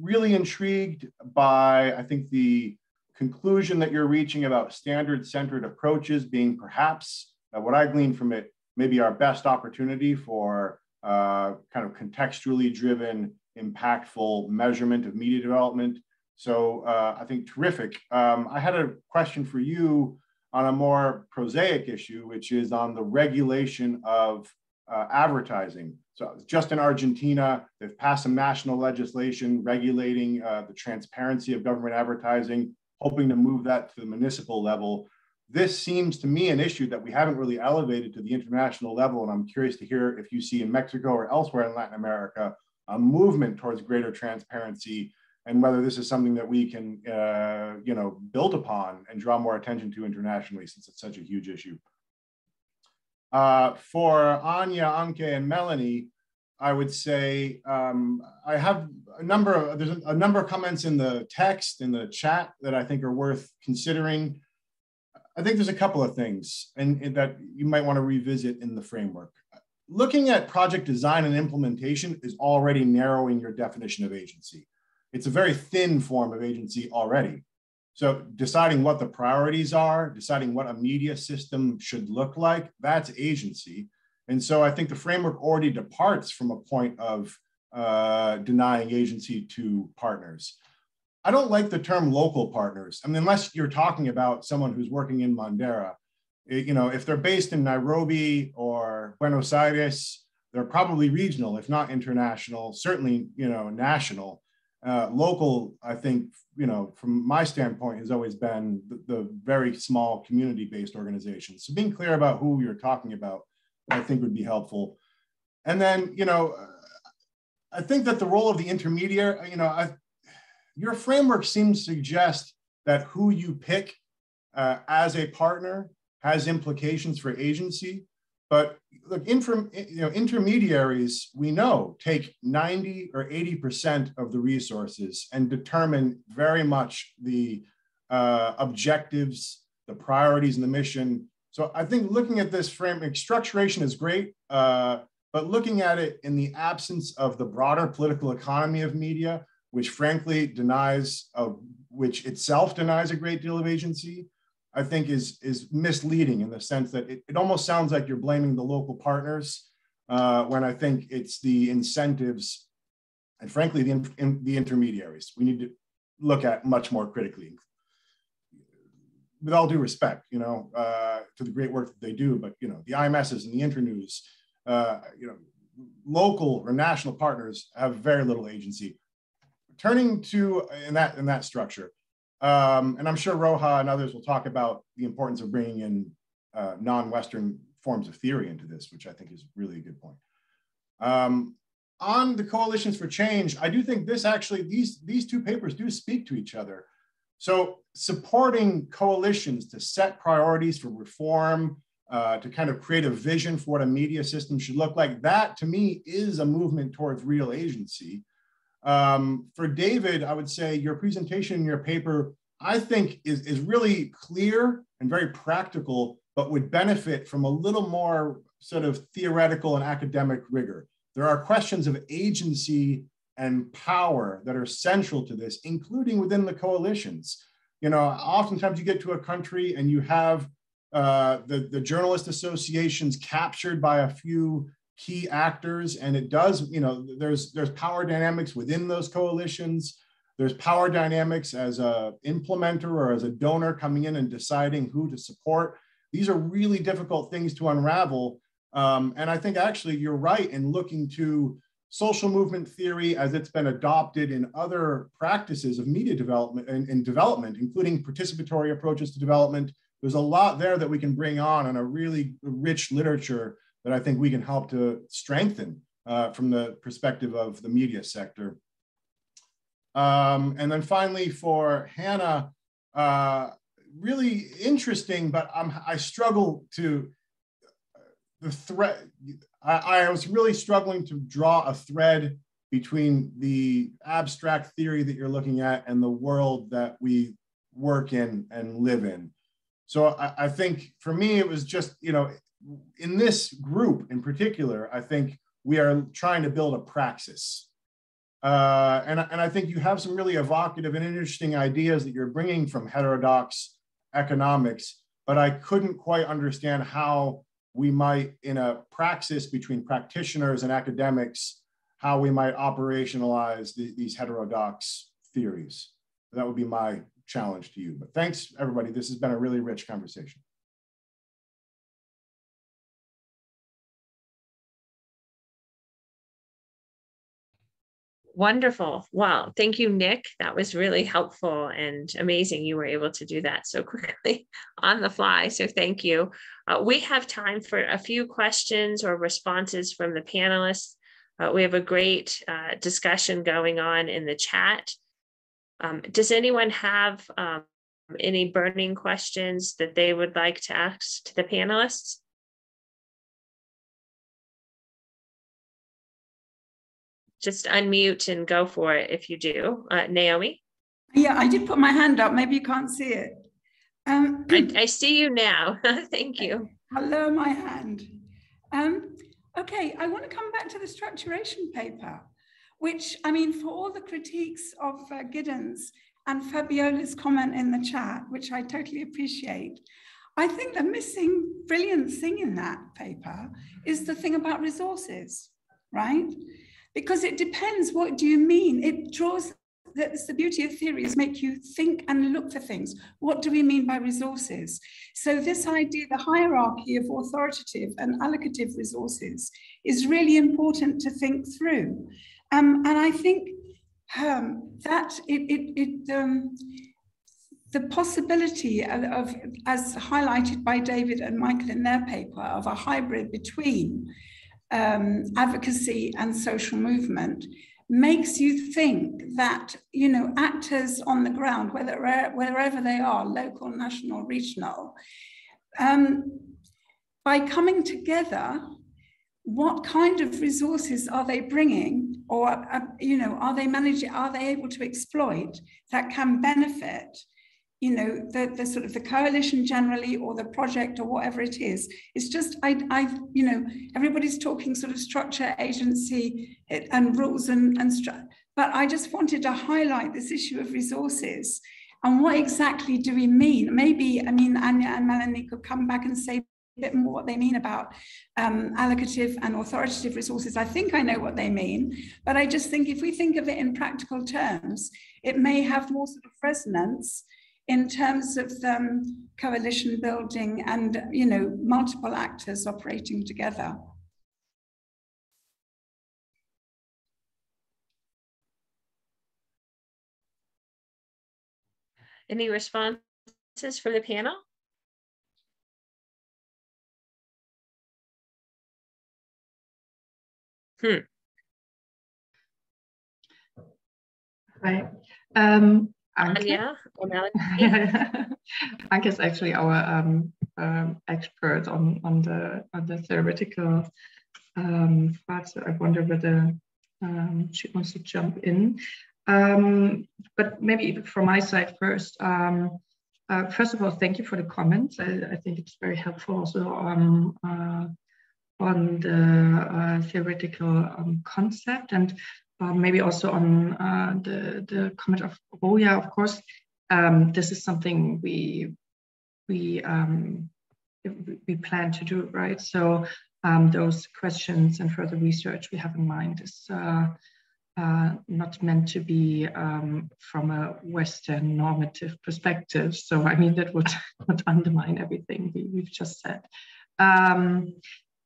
really intrigued by, I think the conclusion that you're reaching about standard centered approaches being perhaps uh, what I gleaned from it, maybe our best opportunity for uh, kind of contextually driven, impactful measurement of media development. So uh, I think terrific. Um, I had a question for you on a more prosaic issue, which is on the regulation of uh, advertising. So just in Argentina, they've passed some national legislation regulating uh, the transparency of government advertising, hoping to move that to the municipal level. This seems to me an issue that we haven't really elevated to the international level. And I'm curious to hear if you see in Mexico or elsewhere in Latin America a movement towards greater transparency and whether this is something that we can, uh, you know, build upon and draw more attention to internationally since it's such a huge issue. Uh, for Anja, Anke, and Melanie, I would say um, I have a number of there's a, number of comments in the text in the chat that I think are worth considering. I think there's a couple of things and, and that you might want to revisit in the framework. Looking at project design and implementation is already narrowing your definition of agency. It's a very thin form of agency already. So deciding what the priorities are, deciding what a media system should look like, that's agency. And so I think the framework already departs from a point of uh, denying agency to partners. I don't like the term local partners. I mean, unless you're talking about someone who's working in Mandera, it, you know, if they're based in Nairobi or Buenos Aires, they're probably regional, if not international, certainly, you know, national. Uh, local, I think, you know, from my standpoint, has always been the, the very small community-based organizations. So being clear about who you're talking about, I think would be helpful. And then, you know, I think that the role of the intermediary, you know, I, your framework seems to suggest that who you pick uh, as a partner has implications for agency. But look, inform, you know, intermediaries, we know, take 90 or 80% of the resources and determine very much the uh, objectives, the priorities, and the mission. So I think looking at this framework, structuration is great, uh, but looking at it in the absence of the broader political economy of media, which frankly denies, uh, which itself denies a great deal of agency, I think is is misleading in the sense that it, it almost sounds like you're blaming the local partners uh, when I think it's the incentives and frankly the in, the intermediaries we need to look at much more critically. With all due respect, you know, uh, to the great work that they do, but you know, the IMSs and the Internews, uh, you know, local or national partners have very little agency. Turning to in that in that structure, um, and I'm sure Roja and others will talk about the importance of bringing in uh, non-Western forms of theory into this, which I think is really a good point. Um, on the coalitions for change, I do think this actually, these, these two papers do speak to each other. So supporting coalitions to set priorities for reform, uh, to kind of create a vision for what a media system should look like, that to me is a movement towards real agency. Um, for David, I would say your presentation in your paper, I think is, is really clear and very practical, but would benefit from a little more sort of theoretical and academic rigor. There are questions of agency and power that are central to this, including within the coalitions. You know, oftentimes you get to a country and you have uh, the, the journalist associations captured by a few key actors and it does you know there's there's power dynamics within those coalitions. There's power dynamics as a implementer or as a donor coming in and deciding who to support. These are really difficult things to unravel. Um, and i think actually you're right in looking to social movement theory as it's been adopted in other practices of media development and, and development including participatory approaches to development there's a lot there that we can bring on and a really rich literature that I think we can help to strengthen uh, from the perspective of the media sector. Um, and then finally for Hanna, uh, really interesting, but I'm, I struggle to, the thread, I, I was really struggling to draw a thread between the abstract theory that you're looking at and the world that we work in and live in. So I, I, think for me, it was just, you know, in this group in particular, I think we are trying to build a praxis. Uh, and, and I think you have some really evocative and interesting ideas that you're bringing from heterodox economics, but I couldn't quite understand how we might, in a praxis between practitioners and academics, how we might operationalize the, these heterodox theories. That would be my challenge to you. But thanks, everybody. This has been a really rich conversation. Wonderful. Wow. Thank you, Nick. That was really helpful and amazing. You were able to do that so quickly on the fly. So thank you. Uh, we have time for a few questions or responses from the panelists. Uh, we have a great uh, discussion going on in the chat. Um, does anyone have um, any burning questions that they would like to ask to the panelists? Just unmute and go for it if you do. Uh, Naomi? Yeah, I did put my hand up. Maybe you can't see it. Um, I, I, see you now. Thank you. I'll lower my hand. Um, okay, I want to come back to the structuration paper, which, I mean, for all the critiques of uh, Giddens and Fabiola's comment in the chat, which I totally appreciate, I think the missing brilliant thing in that paper is the thing about resources, right? Because it depends what do you mean? It draws that's the beauty of theories make you think and look for things. What do we mean by resources? So this idea the hierarchy of authoritative and allocative resources is really important to think through. Um, and i think um, that it, it, it um, the possibility of, of, as highlighted by david and michael in their paper of a hybrid between um, advocacy and social movement makes you think that you know actors on the ground, whether wherever they are, local, national, regional, um, by coming together, what kind of resources are they bringing, or uh, you know, are they managing? Are they able to exploit that can benefit you know, the, the sort of the coalition generally or the project or whatever it is. It's just, I, I, you know, everybody's talking sort of structure, agency and rules and, and but I just wanted to highlight this issue of resources and what exactly do we mean? Maybe, I mean, Anja and Melanie could come back and say a bit more what they mean about um, allocative and authoritative resources. I think I know what they mean, but I just think if we think of it in practical terms, it may have more sort of resonance in terms of um, coalition building and, you know, multiple actors operating together. Any responses from the panel? Hmm. Right. Um, Anke. Anke is actually our um, um, expert on, on the on the theoretical um, part. So I wonder whether um, she wants to jump in. Um, but maybe from my side first. Um, uh, first of all, thank you for the comments. I, I think it's very helpful also um, uh, on the uh, theoretical concept. And um, maybe also on uh, the, the comment of Roja, of course, um, this is something we we um, we plan to do, right? So um, those questions and further research we have in mind is uh, uh, not meant to be um, from a Western normative perspective. So I mean that would would undermine everything we, have just said. Um,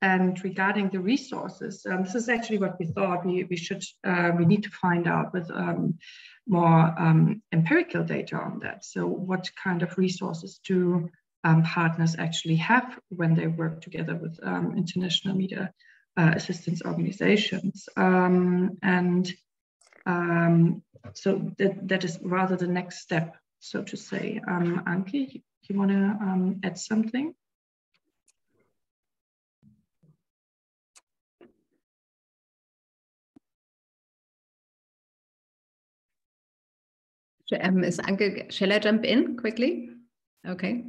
and regarding the resources, um, this is actually what we thought we, we should, uh, we need to find out with um, more um, empirical data on that. So what kind of resources do um, partners actually have when they work together with um, international media uh, assistance organizations? Um, and so that, that is rather the next step, so to say. Anke, you, you want to add something? Um, is Anke, shall I jump in quickly? Okay.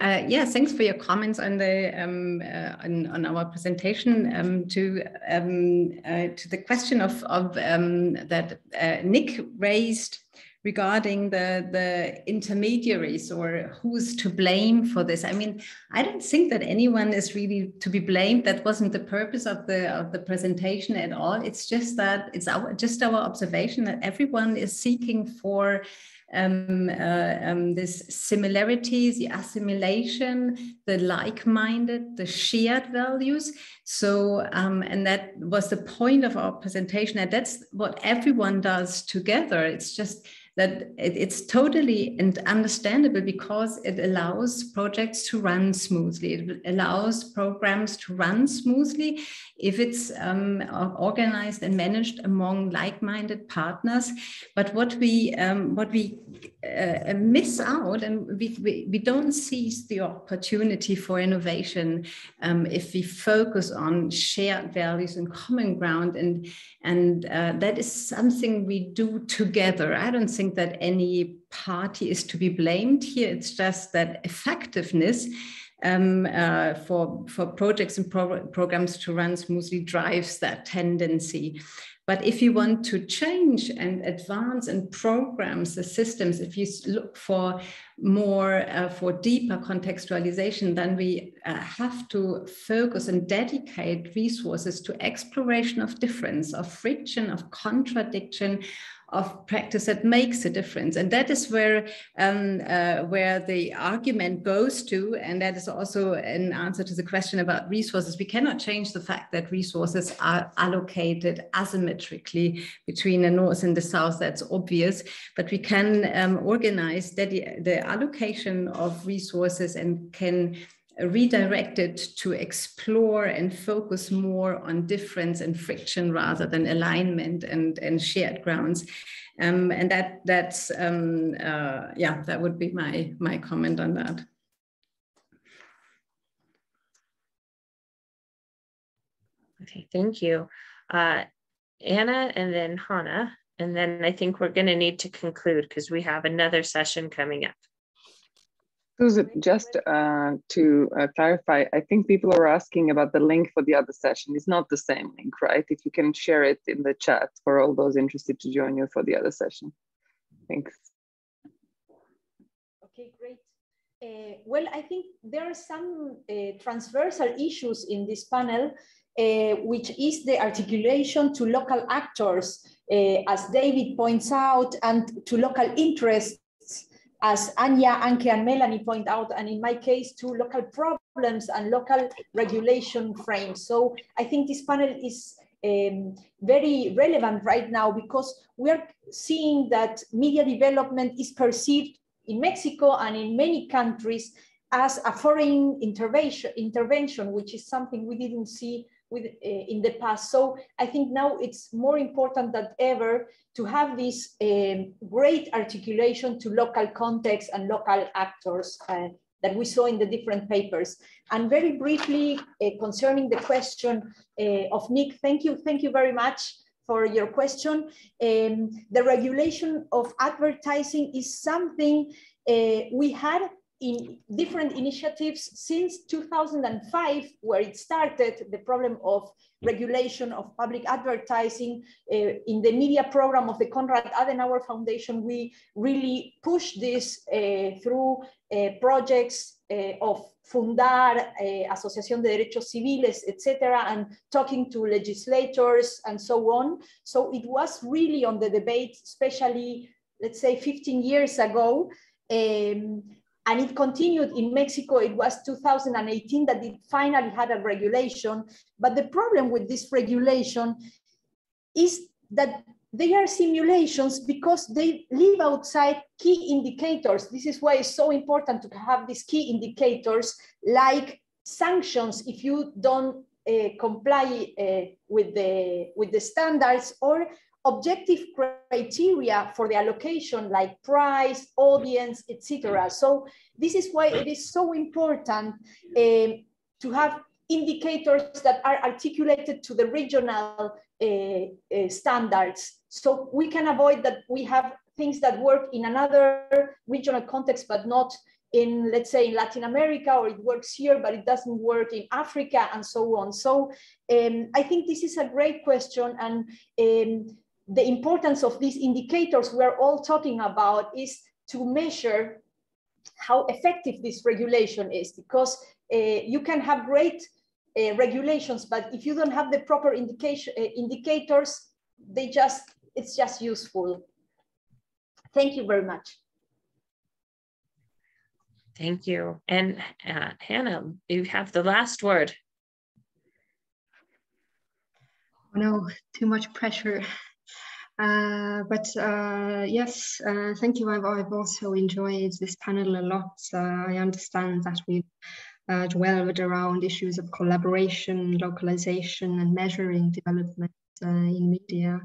Uh, yeah, thanks for your comments on the um, uh, on, on, our presentation. Um, to um, uh, to the question of of um, that uh, Nick raised regarding the the intermediaries or who's to blame for this i mean i don't think that anyone is really to be blamed that wasn't the purpose of the of the presentation at all it's just that it's our just our observation that everyone is seeking for um, uh, um, this similarities, the assimilation, the like-minded, the shared values. So, um, and that was the point of our presentation, and that's what everyone does together. It's just that it, it's totally and understandable because it allows projects to run smoothly. It allows programs to run smoothly if it's um, organized and managed among like-minded partners. But what we um, what we uh, miss out and we, we, we, don't seize the opportunity for innovation um, if we focus on shared values and common ground and and uh, that is something we do together. I don't think that any party is to be blamed here. It's just that effectiveness um, uh, for, for projects and pro programs to run smoothly drives that tendency. But if you want to change and advance and programs the systems, if you look for more, uh, for deeper contextualization, then we uh, have to focus and dedicate resources to exploration of difference, of friction, of contradiction, of practice that makes a difference. And that is where, um, uh, where the argument goes to. And that is also an answer to the question about resources. We cannot change the fact that resources are allocated asymmetrically between the North and the South. That's obvious. But we can um, organize the, the allocation of resources and can redirected to explore and focus more on difference and friction rather than alignment and, and shared grounds. Um, and that that's um, uh, yeah, that would be my my comment on that. Okay, thank you. Uh, Ana and then Hanna. And then I think we're going to need to conclude because we have another session coming up. Susan, just uh, to uh, clarify, I think people are asking about the link for the other session. It's not the same link, right? If you can share it in the chat for all those interested to join you for the other session. Thanks. Okay, great. Uh, well, I think there are some uh, transversal issues in this panel, uh, which is the articulation to local actors, uh, as David points out, and to local interests as Anja, Anke, and Melanie point out, and in my case, to local problems and local regulation frames. So I think this panel is um, very relevant right now because we are seeing that media development is perceived in Mexico and in many countries as a foreign intervention, intervention which is something we didn't see with uh, in the past. So I think now it's more important than ever to have this um, great articulation to local context and local actors uh, that we saw in the different papers. And very briefly uh, concerning the question of Nick, thank you, thank you very much for your question. Um, the regulation of advertising is something we had in different initiatives since 2005, where it started, the problem of regulation of public advertising. Uh, in the media program of the Konrad Adenauer Foundation, we really pushed this uh, through uh, projects uh, of Fundar, uh, Asociación de Derechos Civiles, etc., and talking to legislators and so on. So it was really on the debate, especially, let's say, 15 years ago. Um, and it continued in Mexico. It was 2018 that it finally had a regulation. But the problem with this regulation is that they are simulations because they leave outside key indicators. This is why it's so important to have these key indicators like sanctions if you don't uh, comply uh, with, the, with the standards or objective criteria for the allocation like price, audience, etc. So this is why it is so important um, to have indicators that are articulated to the regional uh, uh, standards. So we can avoid that we have things that work in another regional context, but not in, let's say, in Latin America, or it works here, but it doesn't work in Africa, and so on. So um, I think this is a great question, and um, the importance of these indicators we're all talking about is to measure how effective this regulation is because uh, you can have great uh, regulations, but if you don't have the proper indication uh, indicators, they just it's just useful. Thank you very much. Thank you. And uh, Hanna, you have the last word. Oh no, too much pressure. Uh, but uh, yes, uh, thank you. I've, I've, also enjoyed this panel a lot. Uh, I understand that we've uh, dwelled around issues of collaboration, localization, and measuring development in media.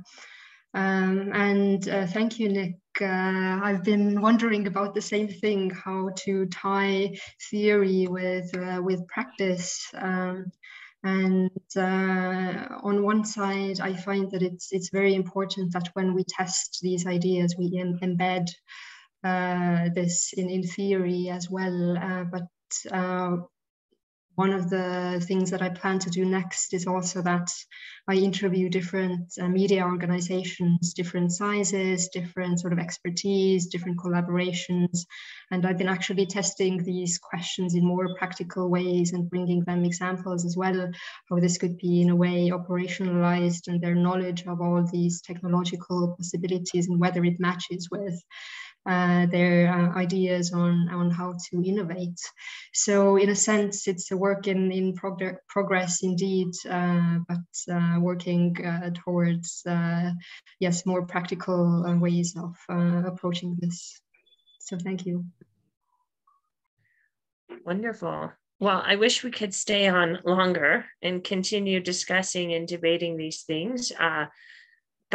Um, and thank you, Nick. I've been wondering about the same thing: how to tie theory with with practice. Um, and uh, on one side, I find that it's it's very important that when we test these ideas, we em embed uh, this in, in theory as well. Uh, but uh, one of the things that I plan to do next is also that I interview different uh, media organizations, different sizes, different sort of expertise, different collaborations. And I've been actually testing these questions in more practical ways and bringing them examples as well, how this could be in a way operationalized and their knowledge of all these technological possibilities and whether it matches with uh, their uh, ideas on, on how to innovate. So in a sense, it's a work in, in prog progress indeed, uh, but uh, working uh, towards, uh, yes, more practical ways of approaching this. So thank you. Wonderful. Well, I wish we could stay on longer and continue discussing and debating these things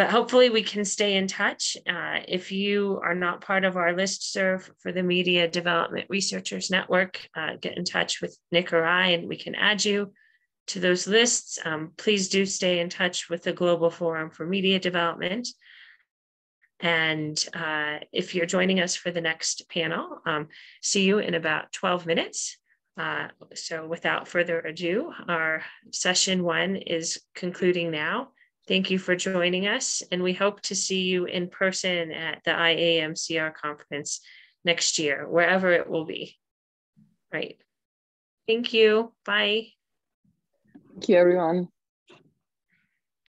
but hopefully we can stay in touch. Uh, if you are not part of our list serve for the Media Development Researchers Network, uh, get in touch with Nick or I and we can add you to those lists. Um, please do stay in touch with the Global Forum for Media Development. And uh, if you're joining us for the next panel, um, see you in about 12 minutes. Uh, so without further ado, our session one is concluding now. Thank you for joining us, and we hope to see you in person at the IAMCR conference next year, wherever it will be. Right. Thank you. Bye. Thank you, everyone.